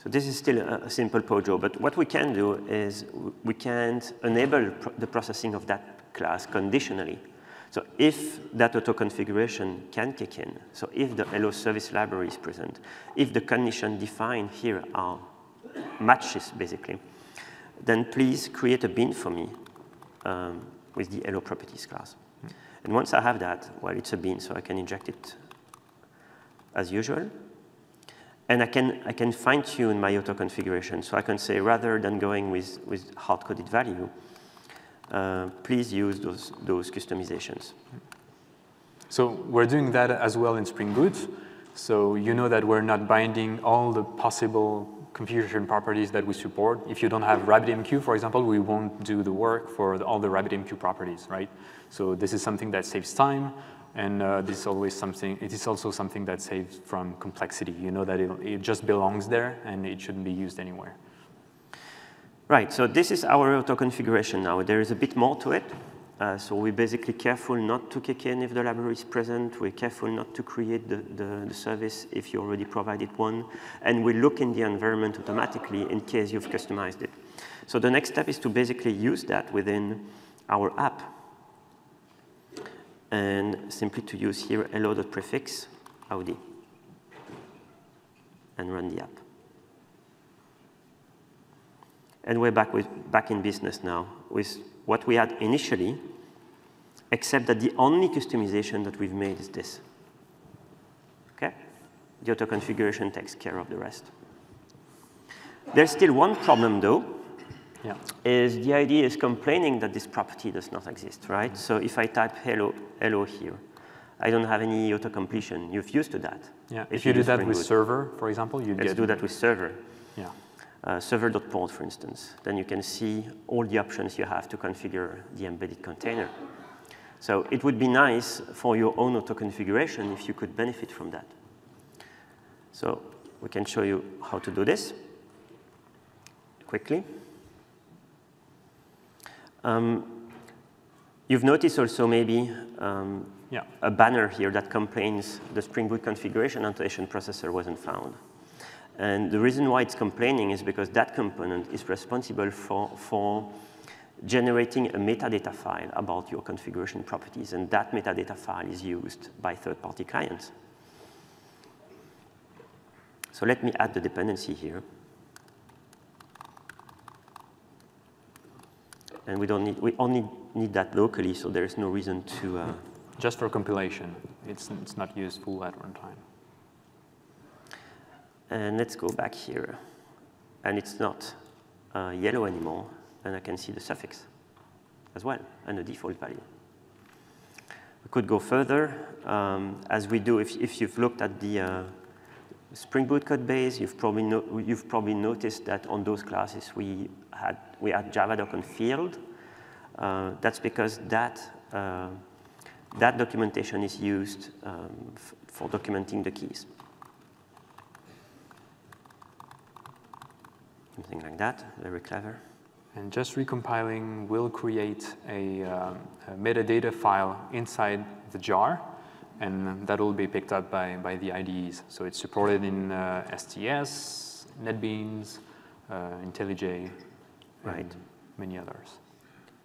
So this is still a, simple POJO, but what we can do is we can enable the processing of that class conditionally. So if that auto configuration can kick in, so if the Hello service library is present, if the condition defined here are matches basically, then please create a bean for me um, with the Hello properties class. And once I have that, well, it's a bean, so I can inject it as usual. And I can, I can fine tune my auto configuration. So I can say rather than going with, with hard coded value, uh, please use those, those customizations. So we're doing that as well in Spring Boot. So you know that we're not binding all the possible configuration properties that we support. If you don't have RabbitMQ, for example, we won't do the work for the, all the RabbitMQ properties, right? So this is something that saves time, and uh, this is always something, it is also something that saves from complexity. You know that it, it just belongs there, and it shouldn't be used anywhere. Right, so this is our auto configuration now. There is a bit more to it. Uh, so we're basically careful not to kick in if the library is present. We're careful not to create the, the, the, service if you already provided one. And we look in the environment automatically in case you've customized it. So the next step is to basically use that within our app. And simply to use here hello.prefix Audi and run the app. And we're back, with, back in business now with what we had initially, except that the only customization that we've made is this. Okay? The auto configuration takes care of the rest. There's still one problem though, yeah. is the idea is complaining that this property does not exist, right? Mm -hmm. So if I type hello, hello here, I don't have any auto-completion. You've used to that. Yeah, if, if you, you do that with server, for example, you Let's get... do that with server. Yeah uh, server.port, for instance. Then you can see all the options you have to configure the embedded container. So it would be nice for your own auto configuration if you could benefit from that. So we can show you how to do this quickly. Um, you've noticed also maybe um, yeah. a banner here that complains the Spring Boot configuration annotation processor wasn't found. And the reason why it's complaining is because that component is responsible for, for generating a metadata file about your configuration properties, and that metadata file is used by third-party clients. So let me add the dependency here. And we don't need, we only need that locally, so there's no reason to. Uh, Just for compilation. It's, it's not useful at runtime. And let's go back here. And it's not uh, yellow anymore, and I can see the suffix as well, and the default value. We could go further, um, as we do if, if you've looked at the uh, Spring Boot code base, you've probably, no, you've probably noticed that on those classes we had, we had javadoc on field. Uh, that's because that, uh, that documentation is used um, for documenting the keys. something like that, very clever. And just recompiling will create a, um, a, metadata file inside the jar, and that will be picked up by, by the IDEs. So it's supported in uh, STS, NetBeans, uh, IntelliJ, right. many others.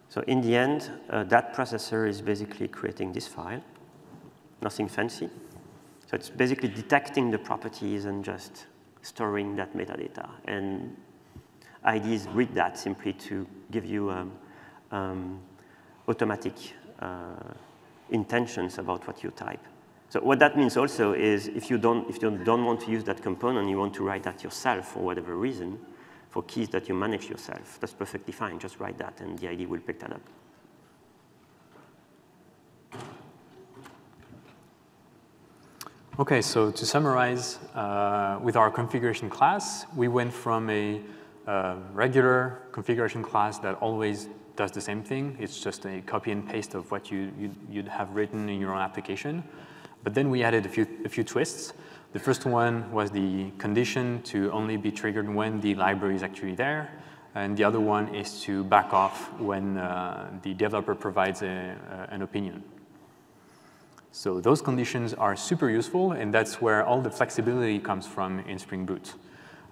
So in the end, uh, that processor is basically creating this file, nothing fancy. So it's basically detecting the properties and just storing that metadata. And IDEs read that simply to give you um, um, automatic uh, intentions about what you type. So what that means also is if you don't, if you don't want to use that component, you want to write that yourself for whatever reason, for keys that you manage yourself, that's perfectly fine. Just write that and the ID will pick that up. Okay, so to summarize, uh, with our configuration class, we went from a a regular configuration class that always does the same thing. It's just a copy and paste of what you, you'd, you'd have written in your own application. But then we added a few, a few twists. The first one was the condition to only be triggered when the library is actually there. And the other one is to back off when uh, the developer provides a, uh, an opinion. So those conditions are super useful, and that's where all the flexibility comes from in Spring Boot.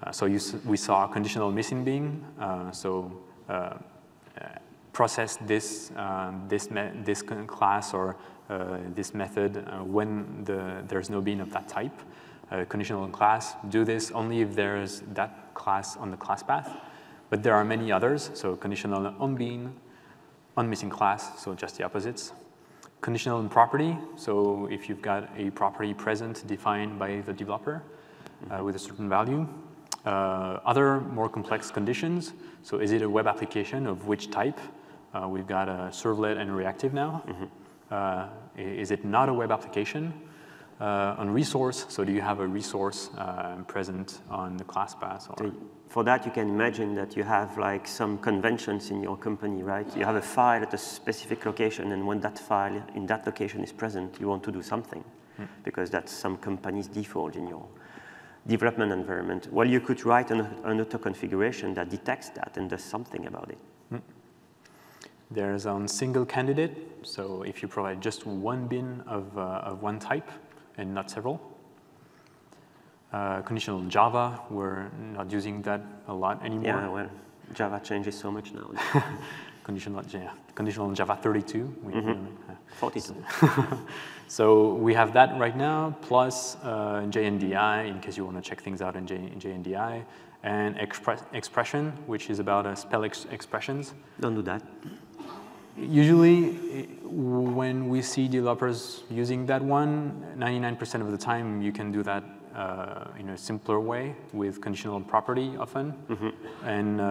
Uh, so we saw conditional missing bean, uh, so uh, process this, this, this class or this method when the, there's no bean of that type. Conditional class, do this only if there's that class on the class path. But there are many others, so conditional on bean, on missing class, so just the opposites. Conditional on property, so if you've got a property present defined by the developer uh, with a certain value. Uh, other more complex conditions, so is it a web application of which type? Uh, we've got a servlet and reactive now. Mm -hmm. is it not a web application? Uh, on resource, so do you have a resource uh, present on the class path? Or? For that, you can imagine that you have like some conventions in your company, right? You have a file at a specific location, and when that file in that location is present, you want to do something, hmm. because that's some company's default in your development environment. Well, you could write an, an auto configuration that detects that and does something about it. Hmm. There's on single candidate, so if you provide just one bean of, uh, of one type, and not several. Uh, conditional Java, we're not using that a lot anymore. Yeah, well, Java changes so much now. conditional, yeah, conditional Java 32. Mm -hmm. 42. so we have that right now, plus uh, JNDI, in case you want to check things out in, J in JNDI, and expre expression, which is about uh, SpEL ex expressions. Don't do that. Usually, when we see developers using that one, 99% of the time you can do that uh, in a simpler way with conditional property often. Mm -hmm. And uh,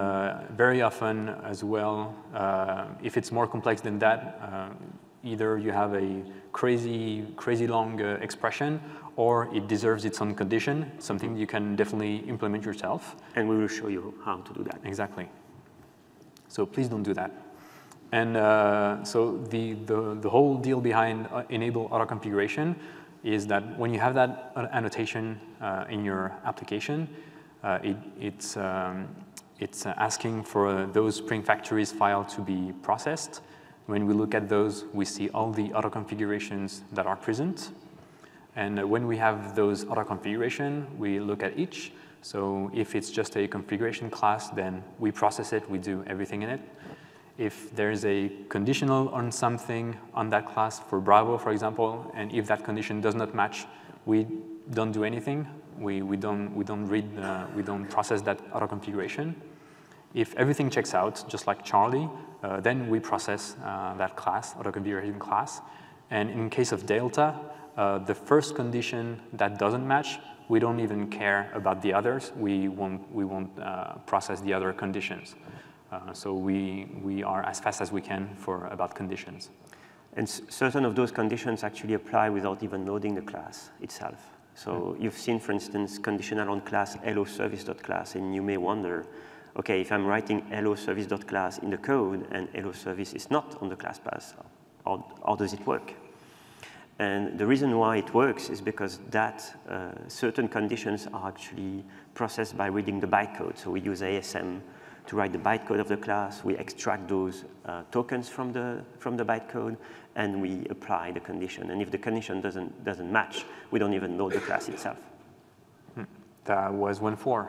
very often as well, uh, if it's more complex than that, uh, either you have a crazy, crazy long uh, expression or it deserves its own condition, something you can definitely implement yourself. And we will show you how to do that. Exactly. So please don't do that. And uh, so the, the, the, whole deal behind uh, enable auto configuration is that when you have that annotation uh, in your application, uh, it, it's, um, it's asking for those Spring Factories file to be processed. When we look at those, we see all the auto configurations that are present. And when we have those auto configuration, we look at each. So if it's just a configuration class, then we process it, we do everything in it if there's a conditional on something on that class for Bravo, for example, and if that condition does not match, we don't do anything. We, we, don't, we, don't read, we don't process that auto configuration. If everything checks out, just like Charlie, uh, then we process uh, that class, auto configuration class. And in case of Delta, uh, the first condition that doesn't match, we don't even care about the others. We won't, we won't uh, process the other conditions. Uh, so we, we are as fast as we can for about conditions. And certain of those conditions actually apply without even loading the class itself. So mm. you've seen, for instance, conditional on class hello service.class, and you may wonder, okay, if I'm writing hello service.class in the code and hello service is not on the class path, how, how does it work? And the reason why it works is because that uh, certain conditions are actually processed by reading the bytecode. So we use ASM to write the bytecode of the class. We extract those uh, tokens from the, from the bytecode, and we apply the condition. And if the condition doesn't, doesn't match, we don't even load the class itself. Hmm. That was 1.4.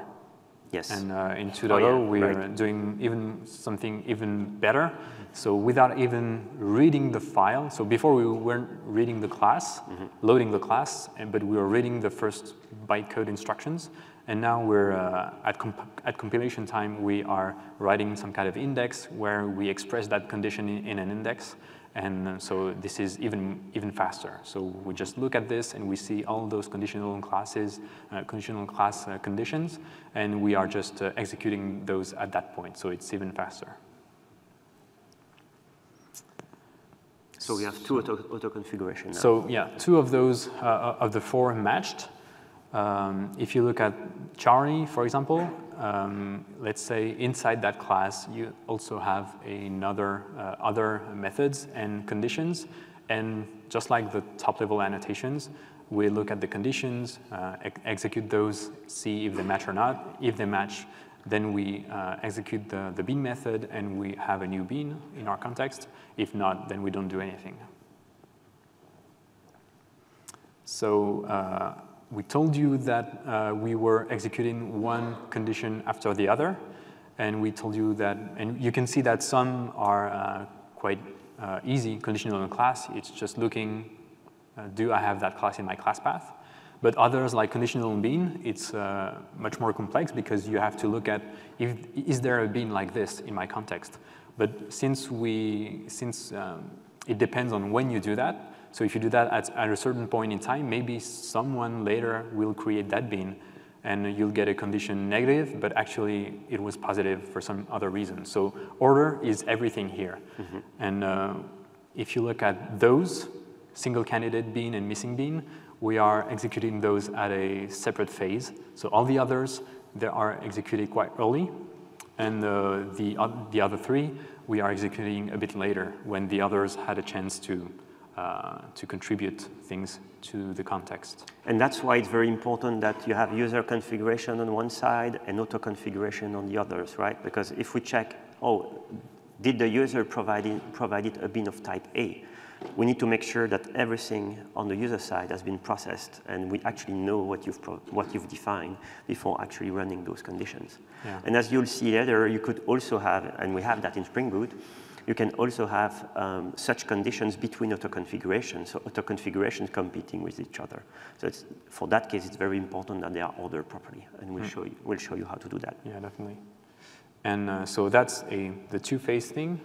Yes. And uh, in 2.0, oh, yeah, we're right. doing even something even better. So without even reading the file, so before we weren't reading the class, mm -hmm. loading the class, and but we were reading the first bytecode instructions. And now we're uh, at, comp at compilation time, we are writing some kind of index where we express that condition in, in an index. And so this is even, even faster. So we just look at this and we see all those conditional classes, uh, conditional class uh, conditions, and we are just uh, executing those at that point. So it's even faster. So we have two auto, auto configurations. So yeah, two of those uh, of the four matched. Um, if you look at Charlie, for example, um, let's say inside that class, you also have another uh, other methods and conditions. And just like the top level annotations, we look at the conditions, uh, ex execute those, see if they match or not. If they match, then we uh, execute the, the bean method and we have a new bean in our context. If not, then we don't do anything. So uh, we told you that uh, we were executing one condition after the other, and we told you that, and you can see that some are uh, quite uh, easy conditional in class. It's just looking, uh, do I have that class in my class path? But others like conditional in bean, it's uh, much more complex because you have to look at, if, is there a bean like this in my context? But since, we, since um, it depends on when you do that, so if you do that at, at a certain point in time, maybe someone later will create that bean and you'll get a condition negative, but actually it was positive for some other reason. So order is everything here. Mm -hmm. And uh, if you look at those, single candidate bean and missing bean, we are executing those at a separate phase. So all the others, they are executed quite early. And uh, the, uh, the other three, we are executing a bit later when the others had a chance to uh, to contribute things to the context. And that's why it's very important that you have user configuration on one side and auto configuration on the others, right? Because if we check, oh, did the user provide provided a bean of type A? We need to make sure that everything on the user side has been processed and we actually know what you've, what you've defined before actually running those conditions. Yeah. And as you'll see later, you could also have, and we have that in Spring Boot, you can also have um, such conditions between auto configurations, so auto configurations competing with each other. So for that case, it's very important that they are ordered properly, and we'll, mm. show, you, we'll show you how to do that. Yeah, definitely. And uh, so that's a, the two-phase thing.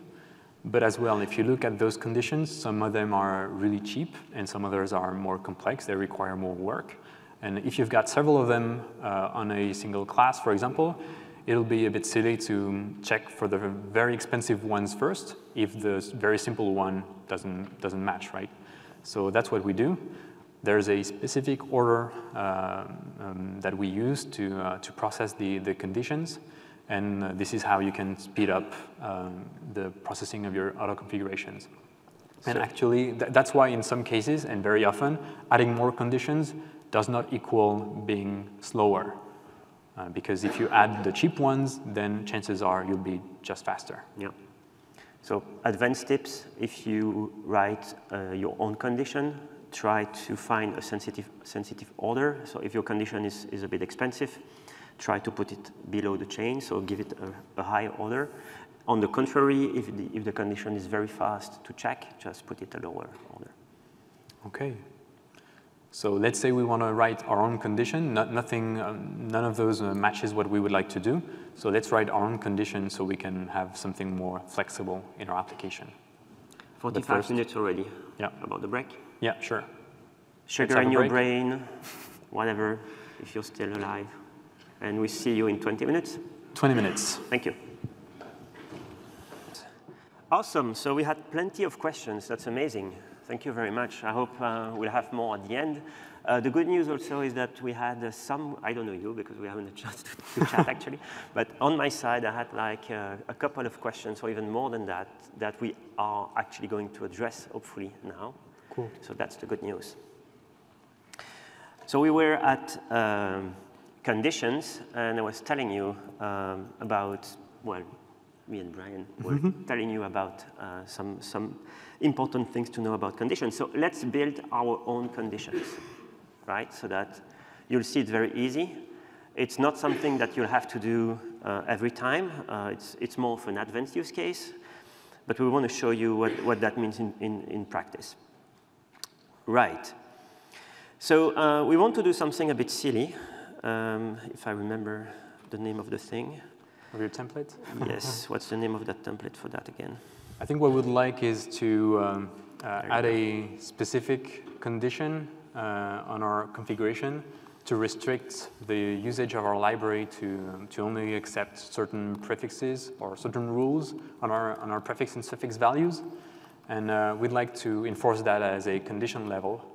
But as well, if you look at those conditions, some of them are really cheap and some others are more complex. They require more work. And if you've got several of them uh, on a single class, for example, it'll be a bit silly to check for the very expensive ones first if the very simple one doesn't, doesn't match, right? So that's what we do. There's a specific order uh, um, that we use to, uh, to process the, the conditions. And uh, this is how you can speed up um, the processing of your auto configurations. And actually, th that's why in some cases, and very often, adding more conditions does not equal being slower. Uh, because if you add the cheap ones, then chances are you'll be just faster. Yeah. So advanced tips, if you write uh, your own condition, try to find a sensitive, sensitive order. So if your condition is, is a bit expensive, try to put it below the chain, so give it a, a high order. On the contrary, if the, if the condition is very fast to check, just put it a lower order. Okay, so let's say we want to write our own condition. Not, nothing, um, none of those uh, matches what we would like to do. So let's write our own condition so we can have something more flexible in our application. 45 minutes already. Yeah. About the break? Yeah, sure. Sugar in your brain, whatever, if you're still alive. And we see you in 20 minutes? 20 minutes. Thank you. Awesome. So we had plenty of questions. That's amazing. Thank you very much. I hope uh, we'll have more at the end. Uh, the good news also is that we had uh, some, I don't know you because we haven't a chance to, to chat actually, but on my side I had like uh, a couple of questions or even more than that that we are actually going to address hopefully now. Cool. So that's the good news. So we were at um, conditions and I was telling you um, about, well, me and Brian were mm -hmm. telling you about uh, some, some important things to know about conditions. So let's build our own conditions, right? So that you'll see it's very easy. It's not something that you'll have to do uh, every time. Uh, it's, it's more of an advanced use case, but we want to show you what, what that means in, in, in practice. Right. So uh, we want to do something a bit silly, um, if I remember the name of the thing. Of your template? yes. What's the name of that template for that again? I think what we'd like is to um, uh, add a specific condition uh, on our configuration to restrict the usage of our library to, um, to only accept certain prefixes or certain rules on our, on our prefix and suffix values. And uh, we'd like to enforce that as a condition level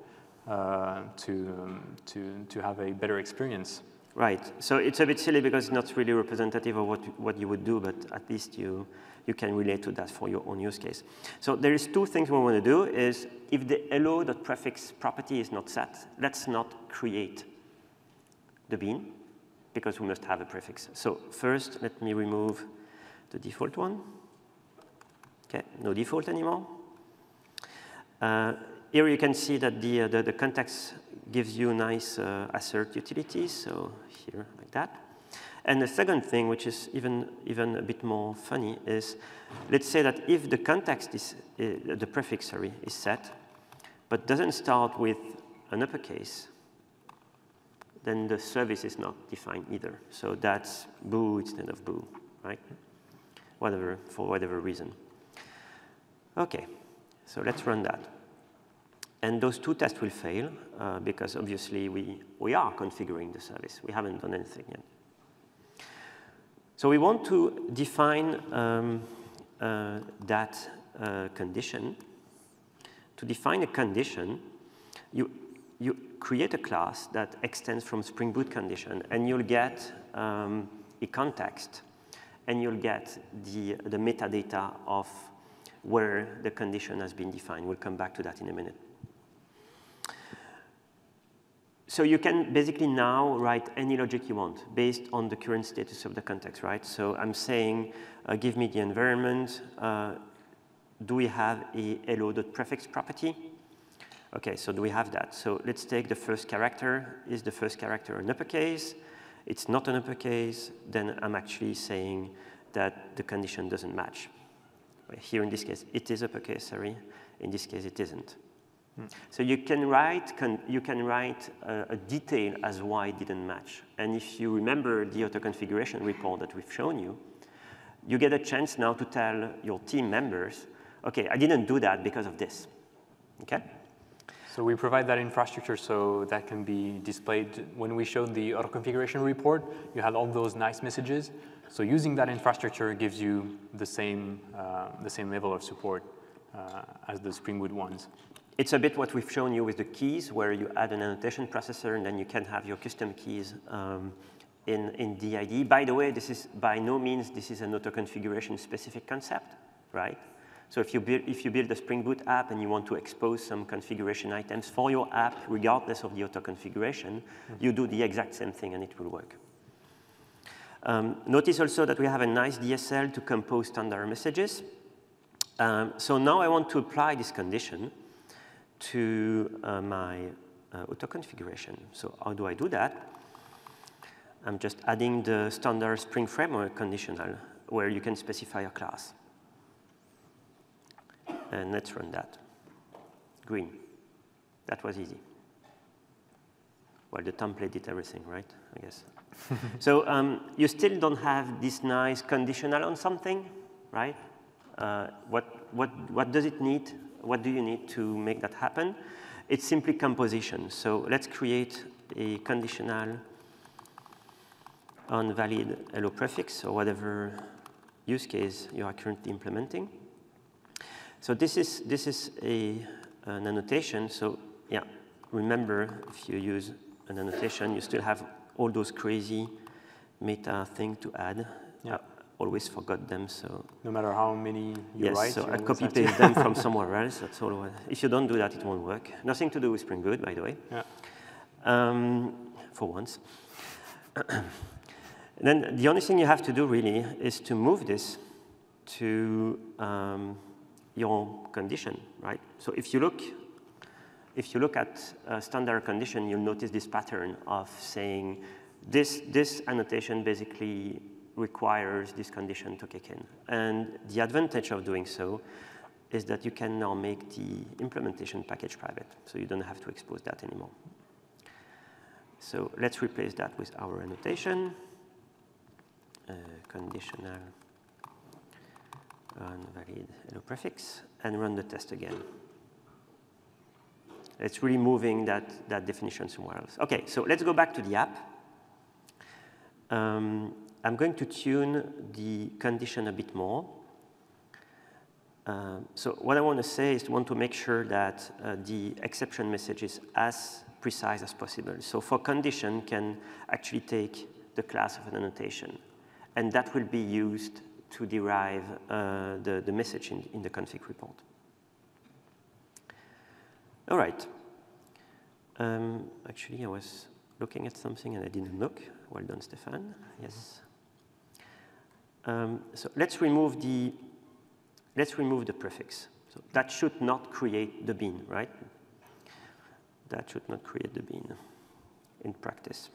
to, um, to, to have a better experience. Right. So it's a bit silly because it's not really representative of what, what you would do, but at least you, you can relate to that for your own use case. So there is two things we want to do is if the hello.prefix property is not set, let's not create the bean because we must have a prefix. So first, let me remove the default one. Okay, no default anymore. Uh, here you can see that the, uh, the, the, context gives you nice uh, assert utilities, so here, like that. And the second thing, which is even, even a bit more funny, is let's say that if the context is, uh, the prefix, sorry, is set, but doesn't start with an uppercase, then the service is not defined either. So that's boo instead of boo, right? Whatever, for whatever reason. Okay, so let's run that. And those two tests will fail uh, because obviously we, we are configuring the service. We haven't done anything yet. So we want to define um, uh, that uh, condition. To define a condition, you, you create a class that extends from Spring Boot condition, and you'll get um, a context, and you'll get the, the metadata of where the condition has been defined. We'll come back to that in a minute. So you can basically now write any logic you want based on the current status of the context, right? So I'm saying, uh, give me the environment. Uh, do we have a hello.prefix property? Okay, so do we have that? So let's take the first character. Is the first character an uppercase? It's not an uppercase, then I'm actually saying that the condition doesn't match. Here in this case, it is uppercase, sorry. In this case, it isn't. So you can write, can, you can write a, a, detail as why it didn't match. And if you remember the auto configuration report that we've shown you, you get a chance now to tell your team members, okay, I didn't do that because of this, okay? So we provide that infrastructure so that can be displayed. When we showed the auto configuration report, you had all those nice messages. So using that infrastructure gives you the same, uh, the same level of support uh, as the Spring Boot ones. It's a bit what we've shown you with the keys, where you add an annotation processor, and then you can have your custom keys um, in, in DID. By the way, this is by no means this is an auto-configuration specific concept, right? So if you, build, if you build a Spring Boot app and you want to expose some configuration items for your app, regardless of the auto-configuration, mm -hmm. you do the exact same thing and it will work. Um, notice also that we have a nice DSL to compose standard messages. Um, so now I want to apply this condition to uh, my uh, auto configuration. So how do I do that? I'm just adding the standard Spring Framework conditional where you can specify a class. And let's run that. Green. That was easy. Well, the template did everything, right? I guess. so um, you still don't have this nice conditional on something, right? Uh, what, what, what does it need? What do you need to make that happen? It's simply composition. So let's create a conditional on valid hello prefix or whatever use case you are currently implementing. So this is, this is a, an annotation. So yeah, remember if you use an annotation, you still have all those crazy meta thing to add. Yeah always forgot them. So no matter how many you yes, write, so I copy paste them from somewhere else. That's all. If you don't do that, it won't work. Nothing to do with Spring Boot, by the way. Yeah. Um, for once. then the only thing you have to do really is to move this to um, your condition, right? So if you look, if you look at a standard condition, you'll notice this pattern of saying this this annotation basically requires this condition to kick in. And the advantage of doing so is that you can now make the implementation package private, so you don't have to expose that anymore. So let's replace that with our annotation, uh, conditional on valid hello prefix, and run the test again. It's really moving that, that definition somewhere else. OK, so let's go back to the app. Um, I'm going to tune the condition a bit more. Uh, so what I want to say is to want to make sure that uh, the exception message is as precise as possible. So for condition can actually take the class of an annotation. And that will be used to derive uh, the, the message in, in the config report. All right. Um, actually, I was looking at something and I didn't look. Well done, Stéphane. Yes. Um, so let's remove the let's remove the prefix. So that should not create the bean, right? that should not create the bean in practice.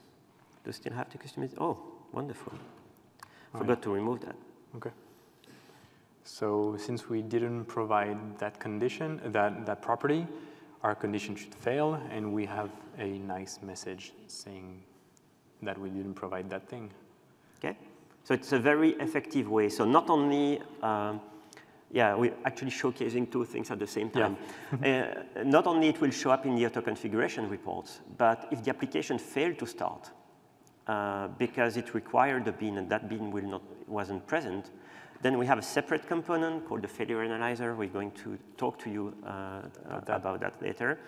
Do you still have to customize? Oh, wonderful. Forgot to remove that. Okay. So since we didn't provide that condition, that, that property, our condition should fail, and we have a nice message saying that we didn't provide that thing. Okay? So it's a very effective way. So not only, um, yeah, we're actually showcasing two things at the same time. Yeah. uh, not only it will show up in the auto configuration reports, but if the application failed to start uh, because it required a bean and that bean will not, wasn't present, then we have a separate component called the failure analyzer. We're going to talk to you uh, about, that. about, that. later.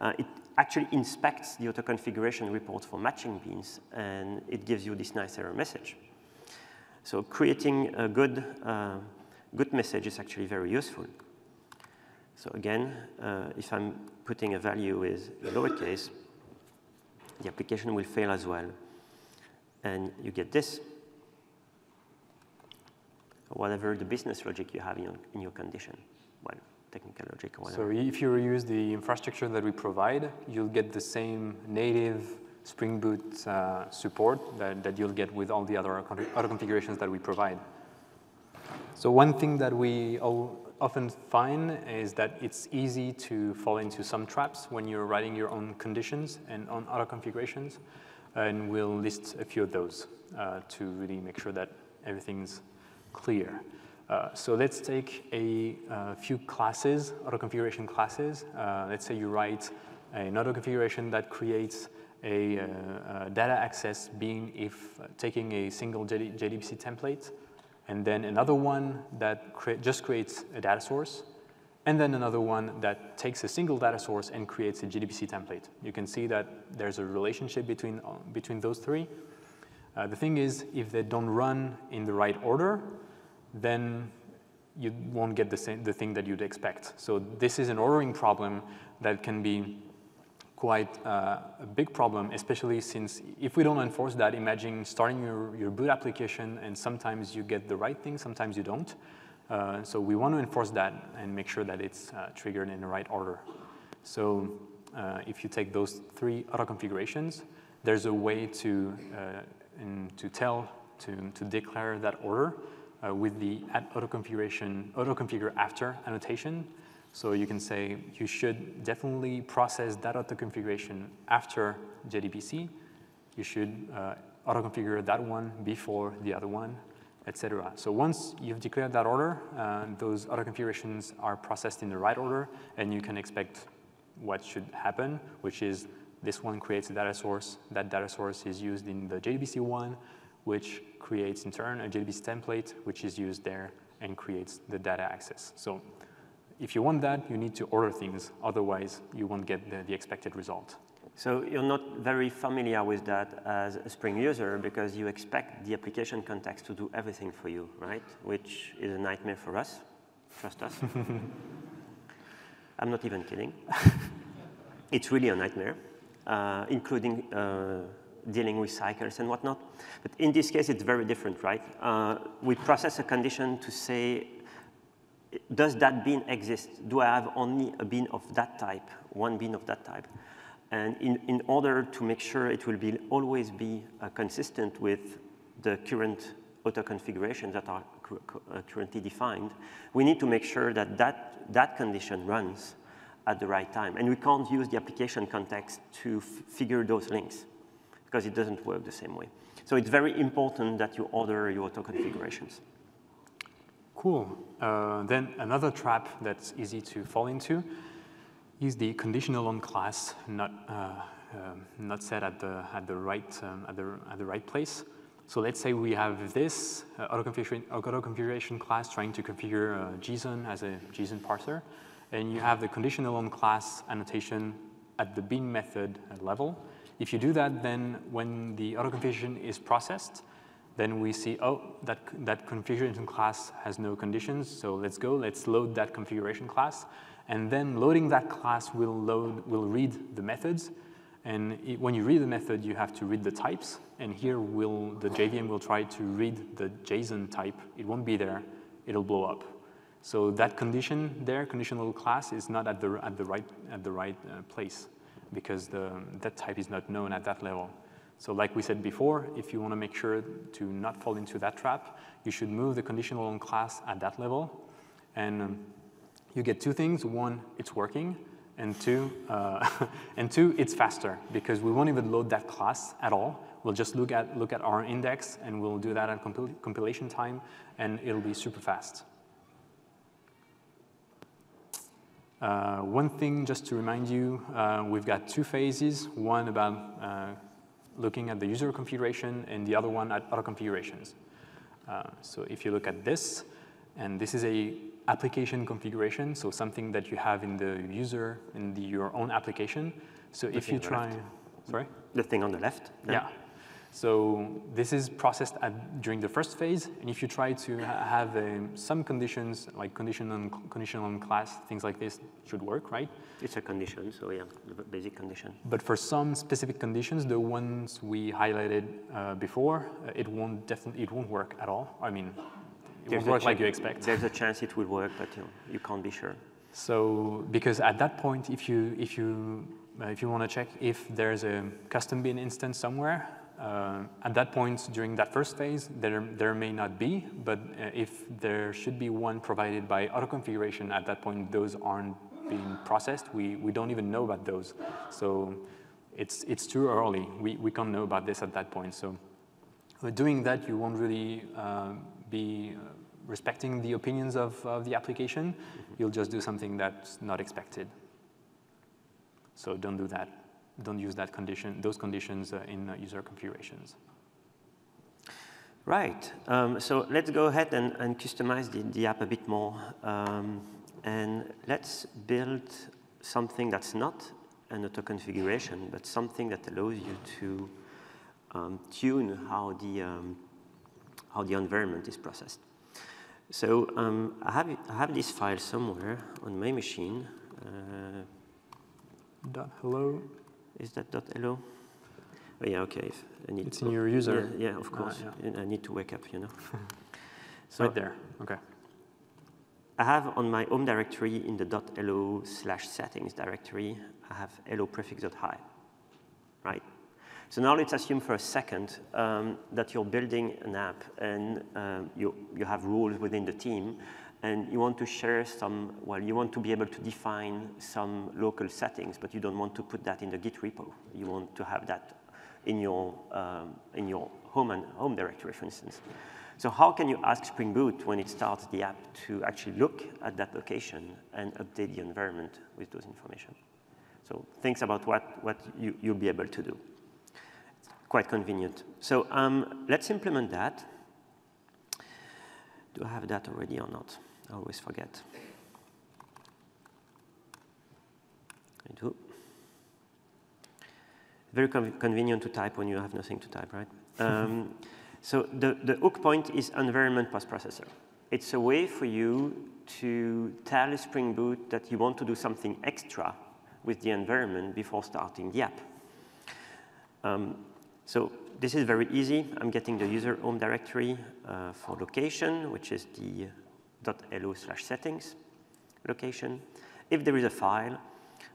Uh, it actually inspects the auto configuration reports for matching beans, and it gives you this nice error message. So creating a good, uh, good message is actually very useful. So again, uh, if I'm putting a value with lowercase, the application will fail as well. And you get this whatever the business logic you have in your, in your condition, well, technical logic whatever. So if you reuse the infrastructure that we provide, you'll get the same native Spring Boot uh, support that, that you'll get with all the other auto configurations that we provide. So one thing that we often find is that it's easy to fall into some traps when you're writing your own conditions and on auto configurations. And we'll list a few of those uh, to really make sure that everything's clear. Uh, so let's take a, uh, few classes, auto configuration classes. Uh, let's say you write an auto configuration that creates a, uh, a data access bean if uh, taking a single JDBC template, and then another one that just creates a data source, and then another one that takes a single data source and creates a JDBC template. You can see that there's a relationship between, uh, between those three. the thing is, if they don't run in the right order, then you won't get the, same, the thing that you'd expect. So this is an ordering problem that can be quite uh, a big problem, especially since if we don't enforce that, imagine starting your, your boot application and sometimes you get the right thing, sometimes you don't. Uh, so we want to enforce that and make sure that it's uh, triggered in the right order. So uh, if you take those three auto configurations, there's a way to, uh, to tell, to, to declare that order uh, with the auto configuration, auto configure after annotation. So you can say you should definitely process that auto configuration after JDBC. You should uh, auto configure that one before the other one, etc. So once you've declared that order, uh, those auto configurations are processed in the right order, and you can expect what should happen, which is this one creates a data source. That data source is used in the JDBC one, which creates in turn a JDBC template, which is used there and creates the data access. So if you want that, you need to order things. Otherwise, you won't get the, the expected result. So you're not very familiar with that as a Spring user because you expect the application context to do everything for you, right? Which is a nightmare for us. Trust us. I'm not even kidding. it's really a nightmare, uh, including uh, dealing with cycles and whatnot. But in this case, it's very different, right? Uh, we process a condition to say, does that bean exist? Do I have only a bean of that type, one bean of that type? And in, in order to make sure it will be, always be uh, consistent with the current auto configurations that are uh, currently defined, we need to make sure that, that that condition runs at the right time. And we can't use the application context to figure those links because it doesn't work the same way. So it's very important that you order your auto configurations. Cool. Uh, then another trap that's easy to fall into is the conditional on class not, uh, uh, not set at the, at, the right, um, at, the, at the right place. So let's say we have this uh, auto, configuration, auto class trying to configure uh, Gson as a JSON parser, and you have the conditional on class annotation at the bean method level, if you do that, then when the auto configuration is processed, then we see, oh, that, that configuration class has no conditions, so let's go, let's load that configuration class. And then loading that class will, load, will read the methods. And it, when you read the method, you have to read the types. And here will, the JVM will try to read the Gson type. It won't be there, it'll blow up. So that condition there, conditional class, is not at the, at the right, at the right uh, place. because the, that type is not known at that level. So like we said before, if you want to make sure to not fall into that trap, you should move the conditional on class at that level. And um, you get two things. One, it's working. And two, uh, and two, it's faster because we won't even load that class at all. We'll just look at, look at our index and we'll do that at compil compilation time and it'll be super fast. Uh, one thing just to remind you, uh, we've got two phases, one about uh, looking at the user configuration and the other one at auto configurations. Uh, so if you look at this, and this is a application configuration, so something that you have in the user, in the, your own application. So the if you try, sorry? The thing on the left? Yeah. So this is processed at, during the first phase, and if you try to ha have um, some conditions, like condition on, condition on class, things like this should work, right? It's a condition, so yeah, basic condition. But for some specific conditions, the ones we highlighted uh, before, uh, it won't definitely, it won't work at all. I mean, it there's won't work like you expect. There's a chance it will work, but you, know, you can't be sure. So, because at that point, if you, if you, uh, if you want to check if there's a custom bean instance somewhere, uh, at that point, during that first phase, there, there may not be, but uh, if there should be one provided by auto configuration, at that point, those aren't being processed. We, we don't even know about those. So it's, it's too early. We, we can't know about this at that point. So doing that, you won't really uh, be uh, respecting the opinions of, of the application. Mm -hmm. You'll just do something that's not expected. So don't do that don't use that condition, those conditions uh, in uh, user configurations. Right. Um, so let's go ahead and, and customize the, the, app a bit more. Um, and let's build something that's not an auto configuration, but something that allows you to um, tune how the, um, how the environment is processed. So um, I, have, I have this file somewhere on my machine. Uh, dot hello is that .lo? Oh, yeah, okay. I need it's in your user. Yeah, yeah of ah, course. yeah. I need to wake up, you know. so right there, okay. I have on my home directory in the .lo slash settings directory, I have lo prefix.hi, right? So now let's assume for a second um, that you're building an app and um, you, you have rules within the team and you want to share some, well, you want to be able to define some local settings, but you don't want to put that in the Git repo. You want to have that in your, um, in your home and home directory, for instance. So how can you ask Spring Boot when it starts the app to actually look at that location and update the environment with those information? So think about what, what you, you'll be able to do. It's quite convenient. So um, let's implement that. Do I have that already or not? I always forget. I do. Very convenient to type when you have nothing to type, right? um, so the, the hook point is environment post-processor. It's a way for you to tell Spring Boot that you want to do something extra with the environment before starting the app. Um, so this is very easy. I'm getting the user home directory uh, for location, which is the .lo slash settings location. If there is a file,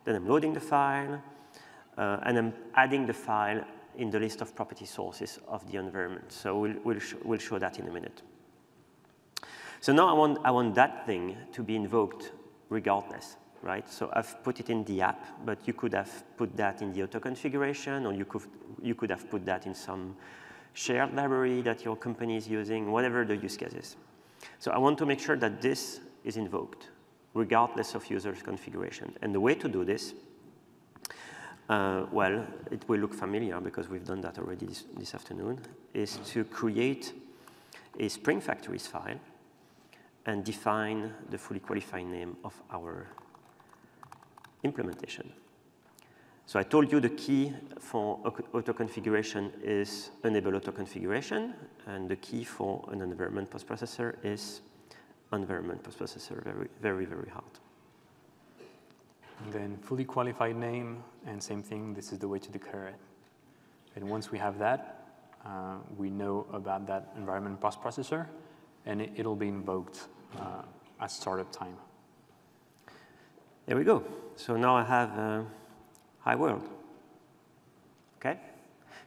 then I'm loading the file, uh, and I'm adding the file in the list of property sources of the environment. So we'll, we'll, sh we'll show that in a minute. So now I want, I want that thing to be invoked regardless, right? So I've put it in the app, but you could have put that in the auto configuration, or you could, you could have put that in some shared library that your company is using, whatever the use case is. So I want to make sure that this is invoked, regardless of user's configuration. And the way to do this, uh, well, it will look familiar because we've done that already this, this afternoon, is to create a Spring Factories file and define the fully qualified name of our implementation. So I told you the key for auto configuration is enable auto configuration, and the key for an environment post-processor is environment post-processor, very, very, very hard. And then fully qualified name, and same thing, this is the way to declare it. And once we have that, uh, we know about that environment post-processor, and it, will be invoked uh, at startup time. There we go. So now I have uh, Hi world. Okay?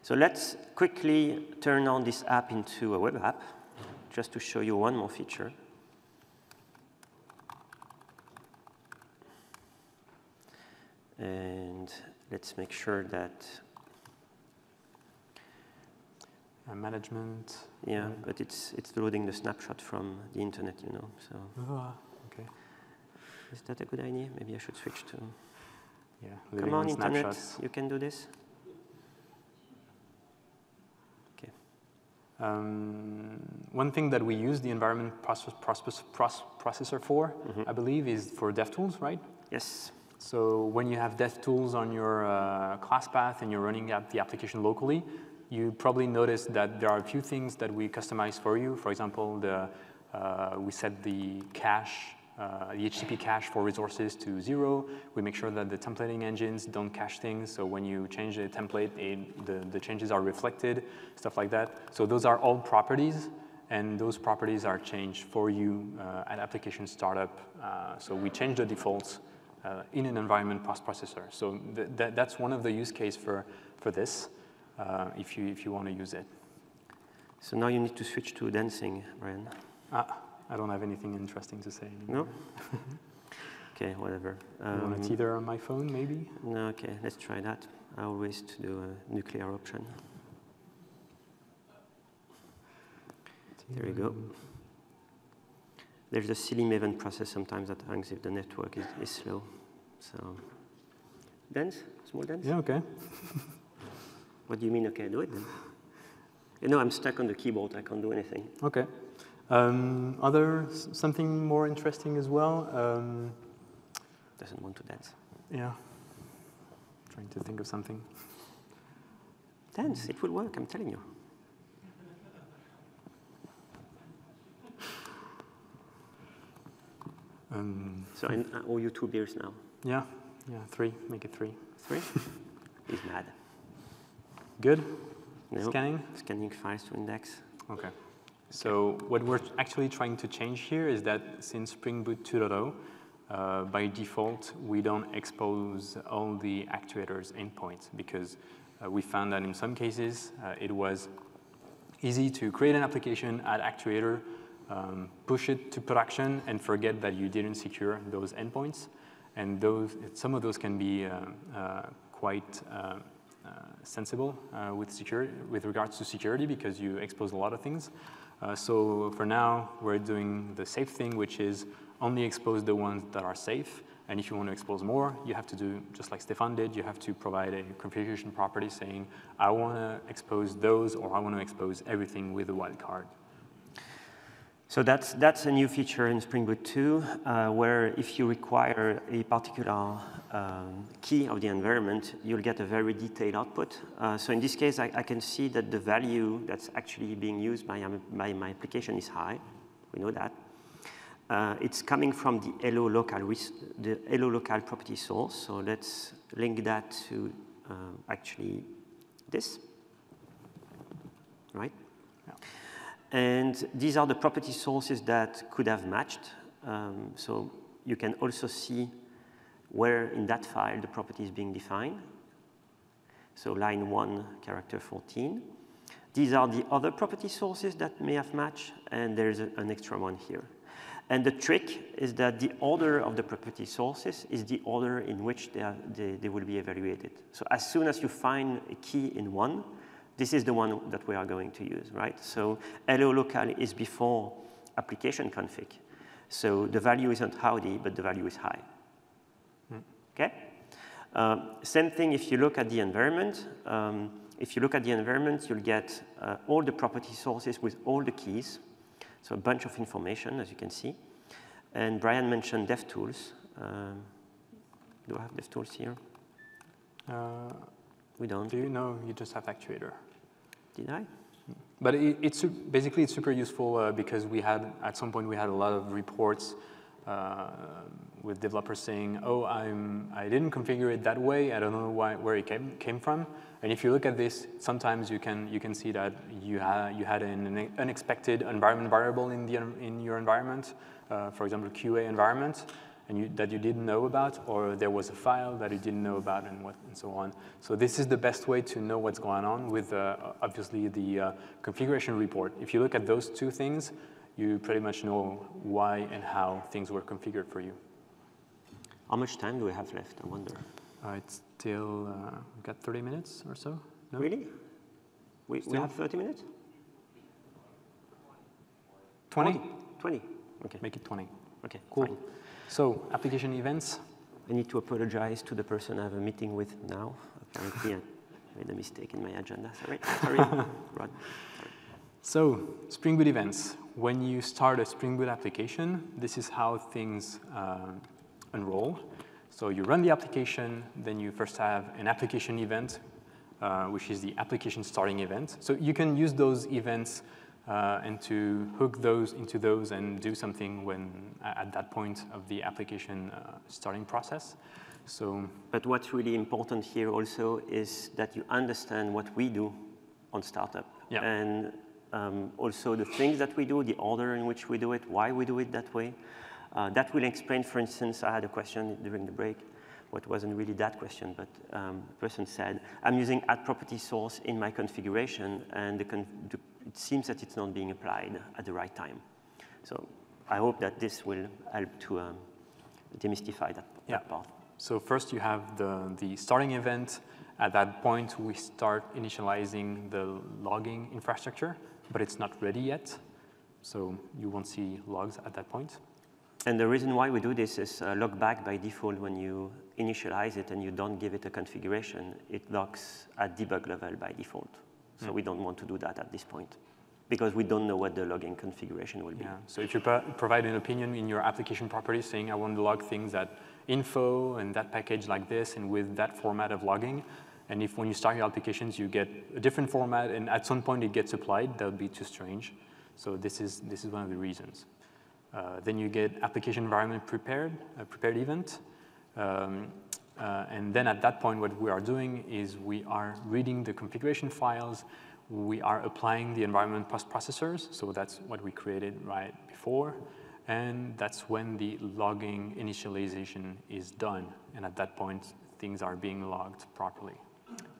So let's quickly turn on this app into a web app, just to show you one more feature. And let's make sure that uh, management. Yeah, but it's it's loading the snapshot from the internet, you know. So. Is that a good idea? Maybe I should switch to. Yeah. Come on, on internet. You can do this. Okay. Um, one thing that we use the environment process, process, processor for, mm -hmm. I believe, is for DevTools, right? Yes. So when you have DevTools on your uh, class path and you're running the application locally, you probably noticed that there are a few things that we customize for you. For example, the, uh, we set the cache, uh, the HTTP cache for resources to zero. We make sure that the templating engines don't cache things. So when you change the template, it, the, the changes are reflected, stuff like that. So those are all properties. And those properties are changed for you uh, at application startup. Uh, so we change the defaults uh, in an environment post-processor. So th th that's one of the use case for, for this uh, if you, if you want to use it. So now you need to switch to dancing, Brian. Ah, I don't have anything interesting to say anymore. No? okay, whatever. Um, you want a teeter on my phone, maybe? No, okay, let's try that. I always do a nuclear option. There you go. There's a silly Maven process sometimes that hangs if the network is, is slow. So, dance? Small dance? Yeah, okay. What do you mean, okay, do it then? You know, I'm stuck on the keyboard, I can't do anything. Okay. Um, other, something more interesting as well? Um, Doesn't want to dance. Yeah. Trying to think of something. Dance, it will work, I'm telling you. Um, so I owe you two beers now. Yeah, yeah, three, make it three. Three? He's mad. Good? No. Scanning? Scanning files to index. Okay. So what we're actually trying to change here is that since Spring Boot 2.0, uh, by default, we don't expose all the actuators endpoints because uh, we found that in some cases uh, it was easy to create an application, add actuator, um, push it to production, and forget that you didn't secure those endpoints. And those, some of those can be uh, uh, quite uh, uh, sensible with, security, with regards to security because you expose a lot of things. Uh, so for now, we're doing the safe thing, which is only expose the ones that are safe. And if you want to expose more, you have to do just like Stéphane did. You have to provide a configuration property saying, I want to expose those or I want to expose everything with a wildcard. So that's, that's a new feature in Spring Boot 2, uh, where if you require a particular um, key of the environment, you'll get a very detailed output. Uh, so in this case, I, I, can see that the value that's actually being used by, um, by my application is high. We know that. Uh, it's coming from the hello local, the hello local property source. So let's link that to uh, actually this, right? Yeah. And these are the property sources that could have matched. Um, so you can also see where in that file the property is being defined. So line 1, character 14. These are the other property sources that may have matched, and there's a, an extra one here. And the trick is that the order of the property sources is the order in which they, are, they, they will be evaluated. So as soon as you find a key in one, this is the one that we are going to use, right? So hello local is before application config. So the value isn't howdy, but the value is high. Mm. Okay? Uh, same thing if you look at the environment. Um, if you look at the environment, you'll get uh, all the property sources with all the keys. So a bunch of information, as you can see. And Brian mentioned DevTools. Um, do I have DevTools here? Uh, we don't. Do you know you just have actuator? Did I? But it, it's basically it's super useful uh, because we had at some point we had a lot of reports uh, with developers saying, "Oh, I'm I didn't configure it that way. I don't know why, where it came came from." And if you look at this, sometimes you can you can see that you had you had an unexpected environment variable in the in your environment, uh, for example, QA environment, and you, that you didn't know about, or there was a file that you didn't know about, and, what, and so on. So this is the best way to know what's going on with, uh, obviously, the uh, configuration report. If you look at those two things, you pretty much know why and how things were configured for you. How much time do we have left, I wonder? Uh, it's still, uh, we've got 30 minutes or so. No? Really? We, we have 30 minutes? 20? 20, okay. Make it 20. Okay, Cool. fine. So application events. I need to apologize to the person I have a meeting with now. Apparently, I made a mistake in my agenda. Sorry, sorry, Rod. So Spring Boot events. When you start a Spring Boot application, this is how things uh, unroll. So you run the application, then you first have an application event, uh, which is the application starting event. So you can use those events uh, and to hook those into those and do something when at that point of the application uh, starting process. So But what's really important here also is that you understand what we do on startup. Yeah. And um, also the things that we do, the order in which we do it, why we do it that way. Uh, that will explain, for instance, I had a question during the break, what wasn't really that question, but um, the person said, I'm using add property source in my configuration, and the con the, it seems that it's not being applied at the right time. So I hope that this will help to um, demystify that, Yeah. that part. So first you have the, the starting event. At that point, we start initializing the logging infrastructure, but it's not ready yet. So you won't see logs at that point. And the reason why we do this is uh, Logback by default when you initialize it and you don't give it a configuration, it logs at debug level by default. So we don't want to do that at this point because we don't know what the logging configuration will be. Yeah. So if you provide an opinion in your application properties saying, I want to log things at info and that package like this and with that format of logging, and if when you start your applications you get a different format and at some point it gets applied, that would be too strange. So this is, this is one of the reasons. Uh, then you get application environment prepared, a prepared event. Um, uh, and then at that point, what we are doing is we are reading the configuration files. We are applying the environment post-processors. So that's what we created right before. And that's when the logging initialization is done. And at that point, things are being logged properly.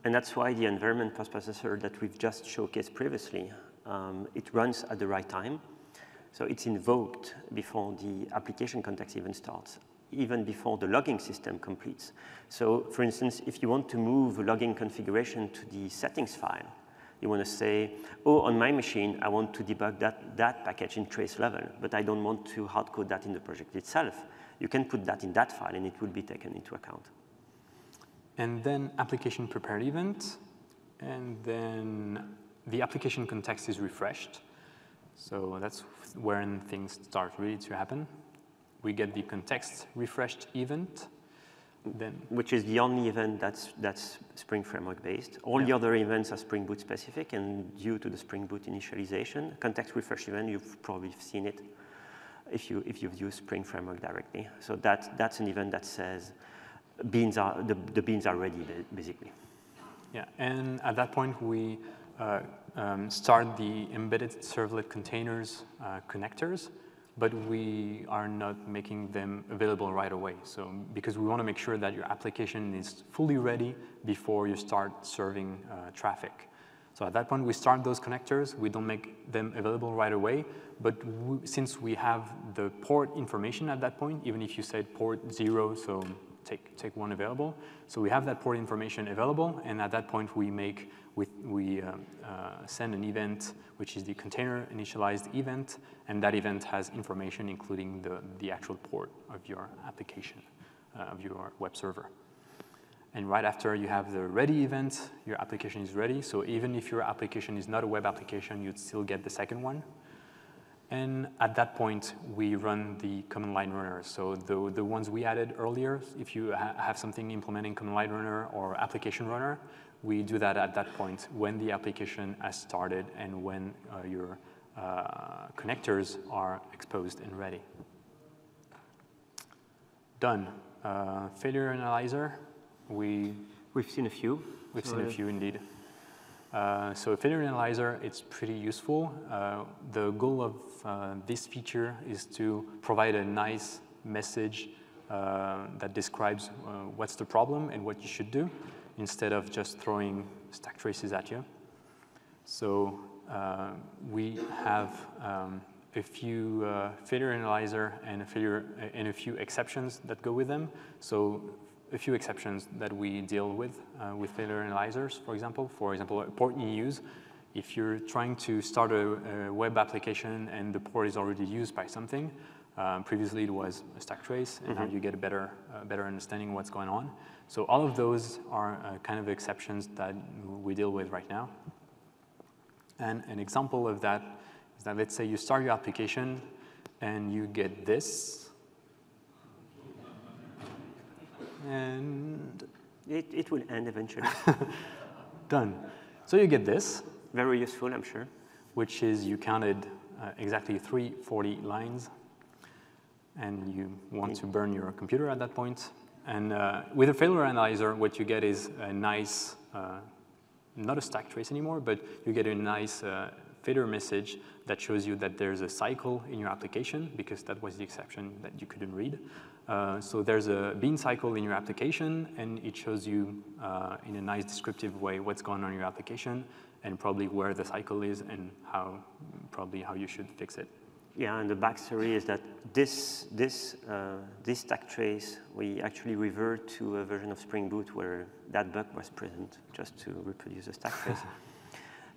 And that's why the environment post-processor that we've just showcased previously, um, it runs at the right time. So it's invoked before the application context even starts, even before the logging system completes. So for instance, if you want to move logging configuration to the settings file, you want to say, oh, on my machine, I want to debug that, that package in trace level, but I don't want to hardcode that in the project itself. You can put that in that file and it will be taken into account. And then application prepared event. And then the application context is refreshed. So that's when things start really to happen. We get the context refreshed event. Then, which is the only event that's, that's Spring Framework based. All the other events are Spring Boot specific, and due to the Spring Boot initialization, context refresh event, you've probably seen it if, you, if you've used Spring Framework directly. So that, that's an event that says beans are, the, the beans are ready, basically. yeah, and at that point we uh, um, start the embedded servlet containers uh, connectors, but we are not making them available right away. So because we want to make sure that your application is fully ready before you start serving uh, traffic. So at that point, we start those connectors. We don't make them available right away, but w since we have the port information at that point, even if you said port zero, so take, take one available. So we have that port information available, and at that point, we make we, we uh, uh, send an event, which is the container initialized event, and that event has information including the, the actual port of your application, uh, of your web server. And right after you have the ready event, your application is ready. So even if your application is not a web application, you'd still get the second one. And at that point, we run the command line runner. So the, the ones we added earlier, if you ha have something implementing command line runner or application runner, we do that at that point when the application has started and when uh, your uh, connectors are exposed and ready. Done. Uh, failure analyzer, we We've seen a few. We've So, seen a few indeed. Uh, so a failure analyzer, it's pretty useful. Uh, the goal of uh, this feature is to provide a nice message uh, that describes uh, what's the problem and what you should do instead of just throwing stack traces at you. So we have um, a few failure analyzer and a failure and a few exceptions that go with them. So a few exceptions that we deal with uh, with failure analyzers, for example. For example, port you use. If you're trying to start a, a web application and the port is already used by something, um, previously it was a stack trace, and mm -hmm. now mm-hmm. you get a better, uh, better understanding of what's going on. So all of those are uh, kind of exceptions that we deal with right now. And an example of that is that let's say you start your application and you get this, and it, it will end eventually. Done. So you get this. Very useful, I'm sure. Which is you counted uh, exactly 340 lines, and you want to burn your computer at that point. And uh, with a failure analyzer, what you get is a nice, uh, not a stack trace anymore, but you get a nice uh, failure message that shows you that there's a cycle in your application, because that was the exception that you couldn't read. Uh, so there's a bean cycle in your application, and it shows you uh, in a nice descriptive way what's going on in your application, and probably where the cycle is, and how probably how you should fix it. Yeah, and the backstory is that this this uh, this stack trace we actually revert to a version of Spring Boot where that bug was present, just to reproduce the stack trace.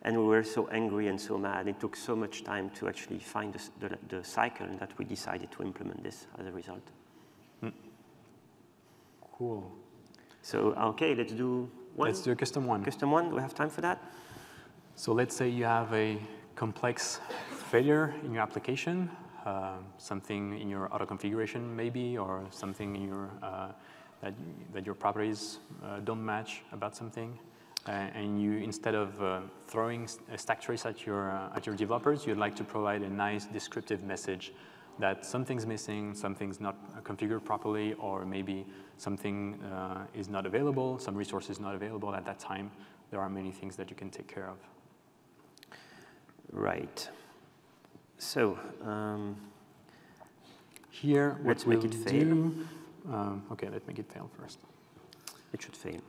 and we were so angry and so mad. It took so much time to actually find the, the, the cycle that we decided to implement this as a result. Cool. So, okay, let's do one. Let's do a custom one. Custom one, do we have time for that? So let's say you have a complex failure in your application, uh, something in your auto configuration maybe, or something in your, uh, that, that your properties uh, don't match about something. Uh, and you, instead of uh, throwing a stack trace at your, uh, at your developers, you'd like to provide a nice descriptive message that something's missing, something's not configured properly, or maybe something uh, is not available, some resource is not available at that time. There are many things that you can take care of. Right. So um, here, let's make it fail. Do, um, okay, let's make it fail first. It should fail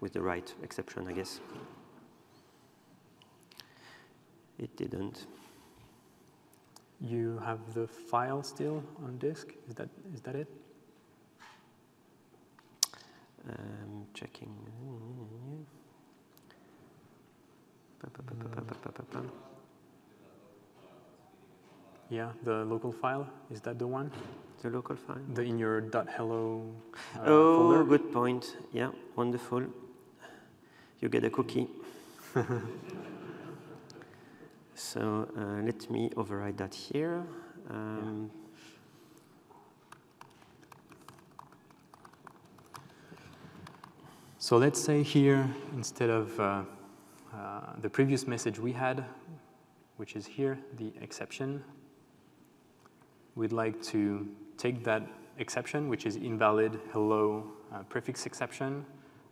with the right exception, I guess. It didn't. You have the file still on disk? Is that, is that it? Um, checking. Yeah, the local file, is that the one? The local file? The in your dot .hello uh, Oh, folder? good point. Yeah, wonderful. You get a cookie. So uh, let me override that here. Um, So let's say here, instead of uh, uh, the previous message we had, which is here, the exception, we'd like to take that exception, which is invalid hello uh, prefix exception,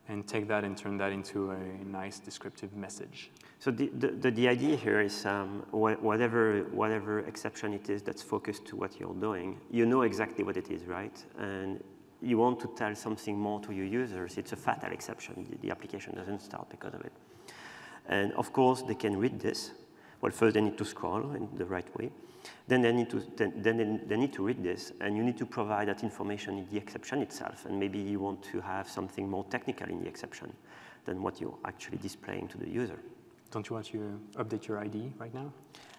and take that and turn that into a nice descriptive message. So the, the, the idea here is um, wh whatever, whatever exception it is that's focused to what you're doing, you know exactly what it is, right? And you want to tell something more to your users, it's a fatal exception. The, the application doesn't start because of it. And of course, they can read this. Well, first they need to scroll in the right way. Then they need to, then, they need to read this, and you need to provide that information in the exception itself. And maybe you want to have something more technical in the exception than what you're actually displaying to the user. Don't you want to update your ID right now?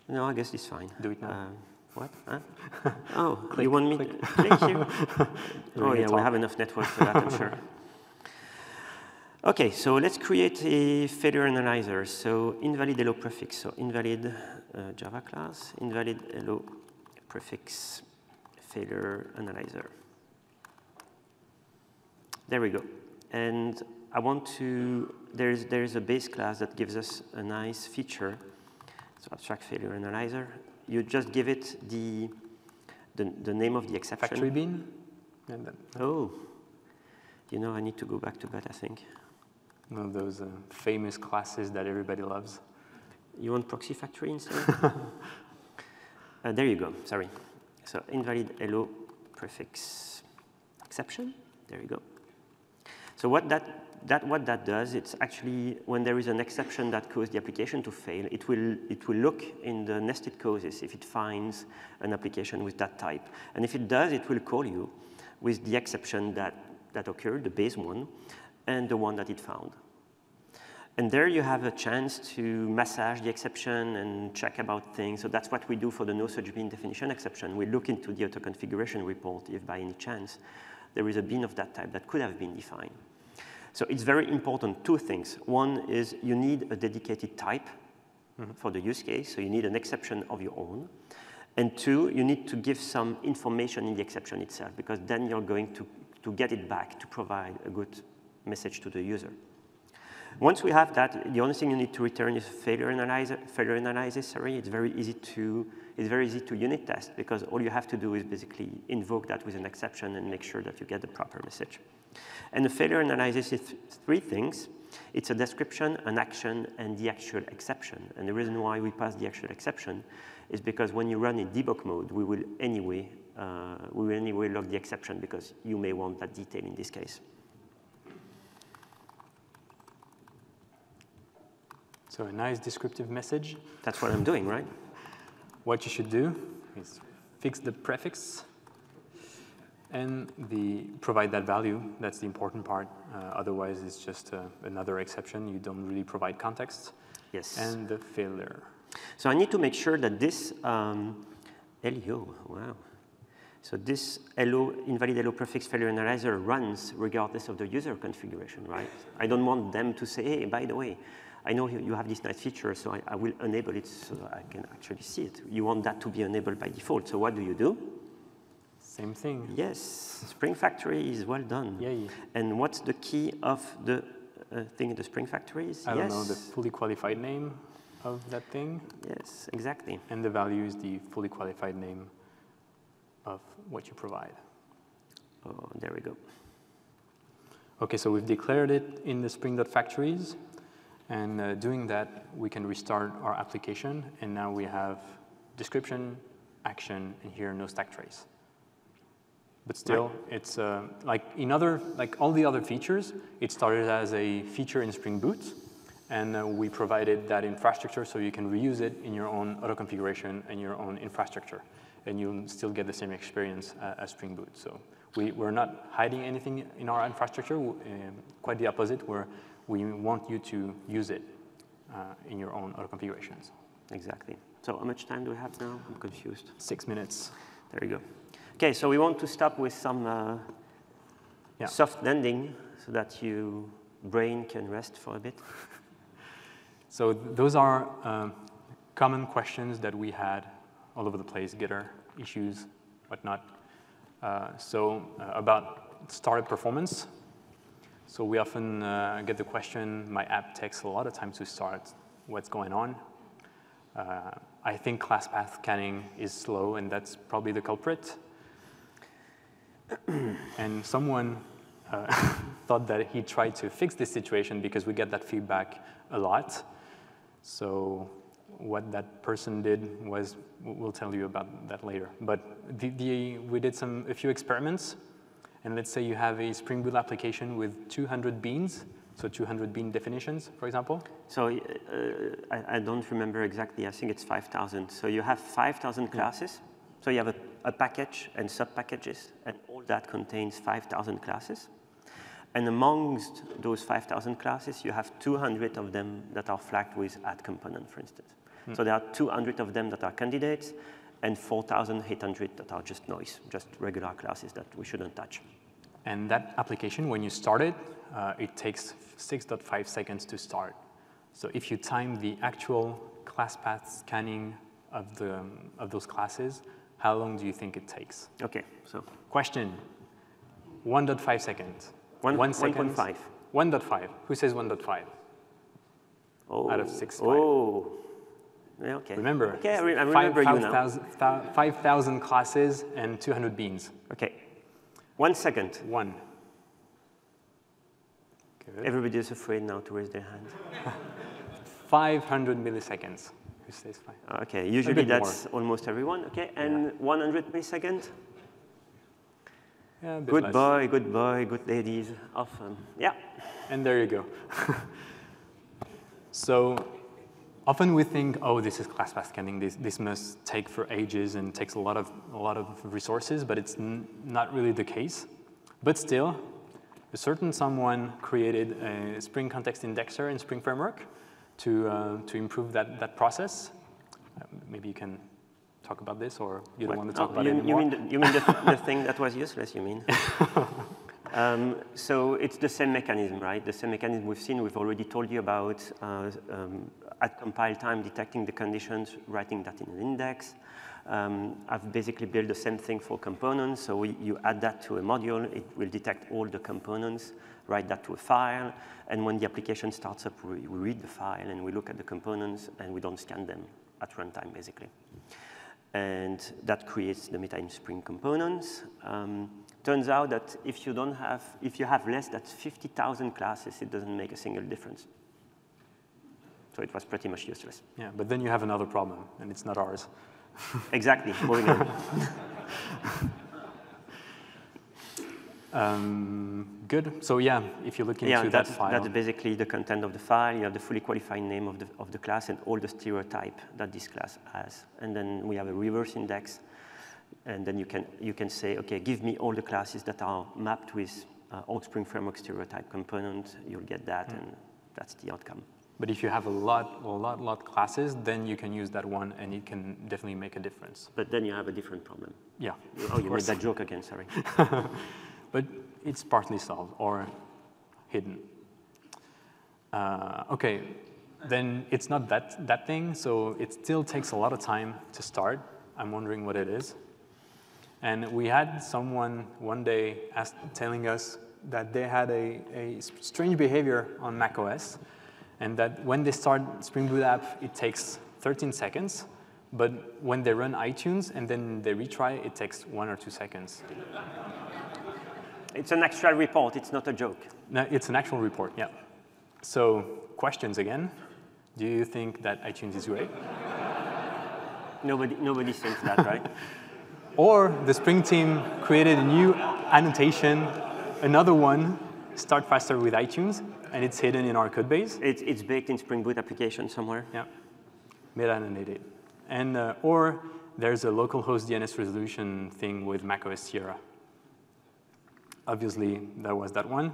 No, I guess it's fine. Do it now. Uh, what? Huh? oh, click, you want me click. to click you? oh yeah, we have enough network for that, I'm sure. Okay, so let's create a failure analyzer. So invalid hello prefix. So invalid uh, Java class, invalid hello prefix failure analyzer. There we go. And I want to, there's, there's a base class that gives us a nice feature. So abstract failure analyzer. You just give it the, the, the name of the exception. Factory bean? Oh, you know, I need to go back to bed, I think. One of those uh, famous classes that everybody loves. You want proxy factory instead? uh, there you go, sorry. So invalid hello prefix exception. There you go. So what that, that, what that does, it's actually when there is an exception that caused the application to fail, it will, it will look in the nested causes if it finds an application with that type. And if it does, it will call you with the exception that, that occurred, the base one, and the one that it found. And there you have a chance to massage the exception and check about things. So that's what we do for the no such bean definition exception. We look into the auto configuration report if by any chance there is a bean of that type that could have been defined. So it's very important, two things. One is you need a dedicated type mm -hmm. for the use case, so you need an exception of your own. And two, you need to give some information in the exception itself, because then you're going to, to get it back to provide a good message to the user. Once we have that, the only thing you need to return is failure analysis. Failure analysis. Sorry, it's very easy to it's very easy to unit test because all you have to do is basically invoke that with an exception and make sure that you get the proper message. And the failure analysis is th three things. It's a description, an action, and the actual exception. And the reason why we pass the actual exception is because when you run in debug mode, we will anyway uh, we will anyway log the exception because you may want that detail in this case. So a nice descriptive message. That's what I'm doing, right? What you should do is fix the prefix and the provide that value. That's the important part. Uh, otherwise, it's just uh, another exception. You don't really provide context. Yes. And the failure. So I need to make sure that this um, LEO, wow. So this hello, invalid hello prefix failure analyzer runs regardless of the user configuration, right? I don't want them to say, hey, by the way, I know you have this nice feature, so I, I will enable it so I can actually see it. You want that to be enabled by default. So what do you do? Same thing. Yes, Spring Factory is well done. Yay. And what's the key of the uh, thing in the Spring Factory is? I yes. don't know, the fully qualified name of that thing. Yes, exactly. And the value is the fully qualified name of what you provide. Oh, there we go. Okay, so we've declared it in the Spring.factories. And uh, doing that, we can restart our application. And now we have description, action, and here no stack trace. But still, right. it's uh, like in other, like all the other features, it started as a feature in Spring Boot. And uh, we provided that infrastructure so you can reuse it in your own auto configuration and your own infrastructure. And you'll still get the same experience uh, as Spring Boot. So we, we're not hiding anything in our infrastructure. Uh, quite the opposite. We're we want you to use it uh, in your own auto configurations. Exactly. So how much time do we have now? I'm confused. Six minutes. There you go. Okay, so we want to stop with some uh, yeah. soft landing so that your brain can rest for a bit. so those are um, common questions that we had all over the place, Gitter issues, whatnot. Uh, so uh, about startup performance, so we often uh, get the question, my app takes a lot of time to start. What's going on? Uh, I think class path scanning is slow, and that's probably the culprit. and someone uh, thought that he tried to fix this situation because we get that feedback a lot. So what that person did was, we'll tell you about that later. But the, the, we did some, a few experiments and let's say you have a Spring Boot application with 200 beans, so 200 bean definitions, for example? So uh, I, I, don't remember exactly. I think it's 5,000. So you have 5,000 classes. Yeah. So you have a, a package and sub-packages, and all that contains 5,000 classes. And amongst those 5,000 classes, you have 200 of them that are flagged with add component, for instance. Hmm. So there are 200 of them that are candidates, and 4,800 that are just noise, just regular classes that we shouldn't touch. And that application, when you start it, uh, it takes 6.5 seconds to start. So if you time the actual class path scanning of, the, of those classes, how long do you think it takes? Okay, so. Question, 1.5 seconds. One, One second. 1.5. 1.5. Who says 1.5? Oh. Out of 6. Oh. Yeah, okay. Remember, okay, I, re I remember 5, you now. 5,000 classes and 200 beans. Okay. One second. One. Good. Everybody is afraid now to raise their hand. 500 milliseconds. Who says five? Okay, usually that's more. almost everyone. Okay, and yeah. 100 milliseconds? Yeah, good less. boy, good boy, good ladies. Often, yeah. And there you go. so often we think, oh, this is class path scanning. This, this must take for ages and takes a lot of, a lot of resources, but it's n- not really the case. But still, a certain someone created a Spring Context Indexer in Spring Framework to, uh, to improve that, that process. Uh, maybe you can talk about this, or you don't What? want to talk Oh, about you, it you mean, the, you mean the, the thing that was useless, you mean? um, so it's the same mechanism, right? The same mechanism we've seen, we've already told you about uh, um, at compile time detecting the conditions, writing that in an index. Um, I've basically built the same thing for components. So we, you add that to a module, it will detect all the components, write that to a file, and when the application starts up, we, we read the file and we look at the components and we don't scan them at runtime, basically and that creates the META-INF Spring components. Um, turns out that if you don't have, if you have less than 50,000 classes, it doesn't make a single difference. So it was pretty much useless. Yeah, but then you have another problem, and it's not ours. exactly, moving on. Um, good. So yeah, if you look into yeah, that that's, file, that's basically the content of the file. You have the fully qualified name of the, of the class and all the stereotype that this class has. And then we have a reverse index. And then you can, you can say, OK, give me all the classes that are mapped with uh, Old Spring Framework stereotype component. You'll get that, and that's the outcome. But if you have a lot, a lot, lot classes, then you can use that one, and it can definitely make a difference. But then you have a different problem. Yeah. Oh, you made that joke again, sorry. but it's partly solved or hidden. Uh, okay, then it's not that, that thing, so it still takes a lot of time to start. I'm wondering what it is. And we had someone one day ask, telling us that they had a, a strange behavior on macOS, and that when they start Spring Boot app, it takes 13 seconds, but when they run iTunes and then they retry, it takes one or two seconds. It's an actual report, it's not a joke. No, it's an actual report, yeah. So questions again. Do you think that iTunes is great? Nobody, nobody thinks that, right? Or the Spring team created a new annotation, another one, start faster with iTunes, and it's hidden in our code base. It's, it's baked in Spring Boot application somewhere. Yeah, meta-annotated. And, uh, or there's a localhost DNS resolution thing with macOS Sierra. Obviously, that was that one.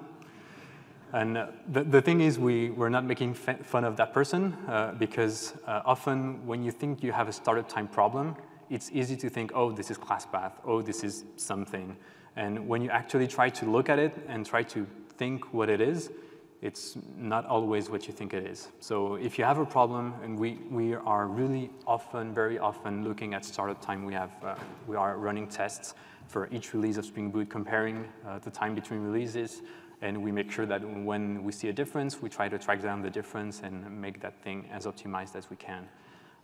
And uh, the, the thing is, we, we're not making fun of that person uh, because uh, often when you think you have a startup time problem, it's easy to think, oh, this is class path, oh, this is something. And when you actually try to look at it and try to think what it is, it's not always what you think it is. So if you have a problem, and we, we are really often, very often looking at startup time, we, have, uh, we are running tests for each release of Spring Boot, comparing uh, the time between releases, and we make sure that when we see a difference, we try to track down the difference and make that thing as optimized as we can.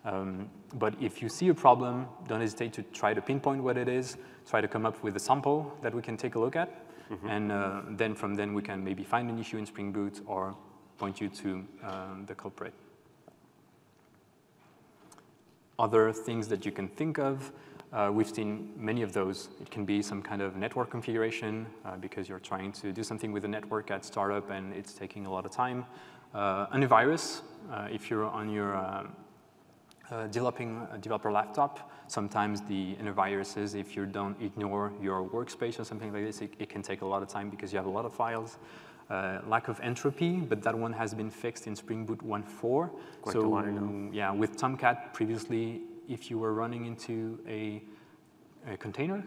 Um, but if you see a problem, don't hesitate to try to pinpoint what it is, try to come up with a sample that we can take a look at, mm -hmm. and uh, then from then we can maybe find an issue in Spring Boot or point you to um, the culprit. Other things that you can think of, uh, we've seen many of those. It can be some kind of network configuration uh, because you're trying to do something with the network at startup and it's taking a lot of time. Uh, antivirus, uh, if you're on your uh, uh, developing a developer laptop, sometimes the antiviruses, if you don't ignore your workspace or something like this, it, it can take a lot of time because you have a lot of files. Uh, lack of entropy, but that one has been fixed in Spring Boot 1.4. So yeah, with Tomcat previously, if you were running into a, a container,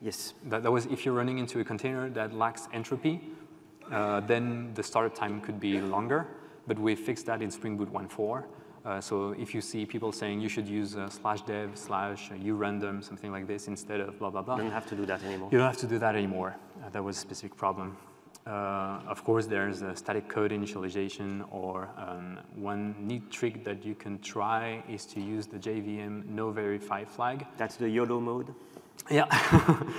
yes, that, that, was if you're running into a container that lacks entropy, uh, then the startup time could be longer. But we fixed that in Spring Boot 1.4. Uh, so if you see people saying you should use uh, slash dev slash uh, urandom, something like this, instead of blah, blah, blah. You don't have to do that anymore. You don't have to do that anymore. Uh, that was a specific problem. Uh, of course, there's a static code initialization, or um, one neat trick that you can try is to use the JVM no verify flag. That's the YOLO mode? Yeah.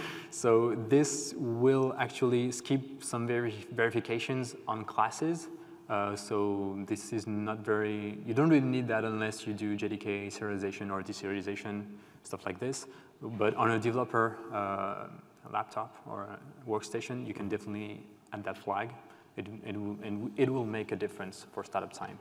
so this will actually skip some veri verifications on classes. Uh, so this is not very, you don't really need that unless you do JDK serialization or deserialization, stuff like this. But on a developer uh, laptop or workstation, you can definitely add that flag. It, it, will, and it will make a difference for startup time.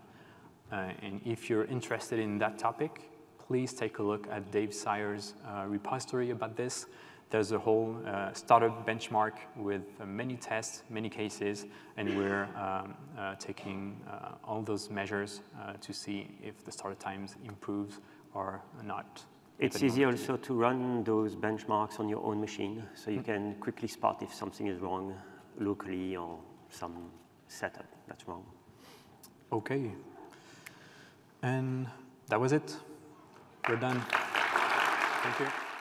Uh, and if you're interested in that topic, please take a look at Dave Syer's uh, repository about this. There's a whole uh, startup benchmark with uh, many tests, many cases, and we're um, uh, taking uh, all those measures to see if the startup times improves or not. It's easy also to run those benchmarks on your own machine, so you mm -hmm. can quickly spot if something is wrong locally or some setup that's wrong. Okay. And that was it. We're done. Thank you.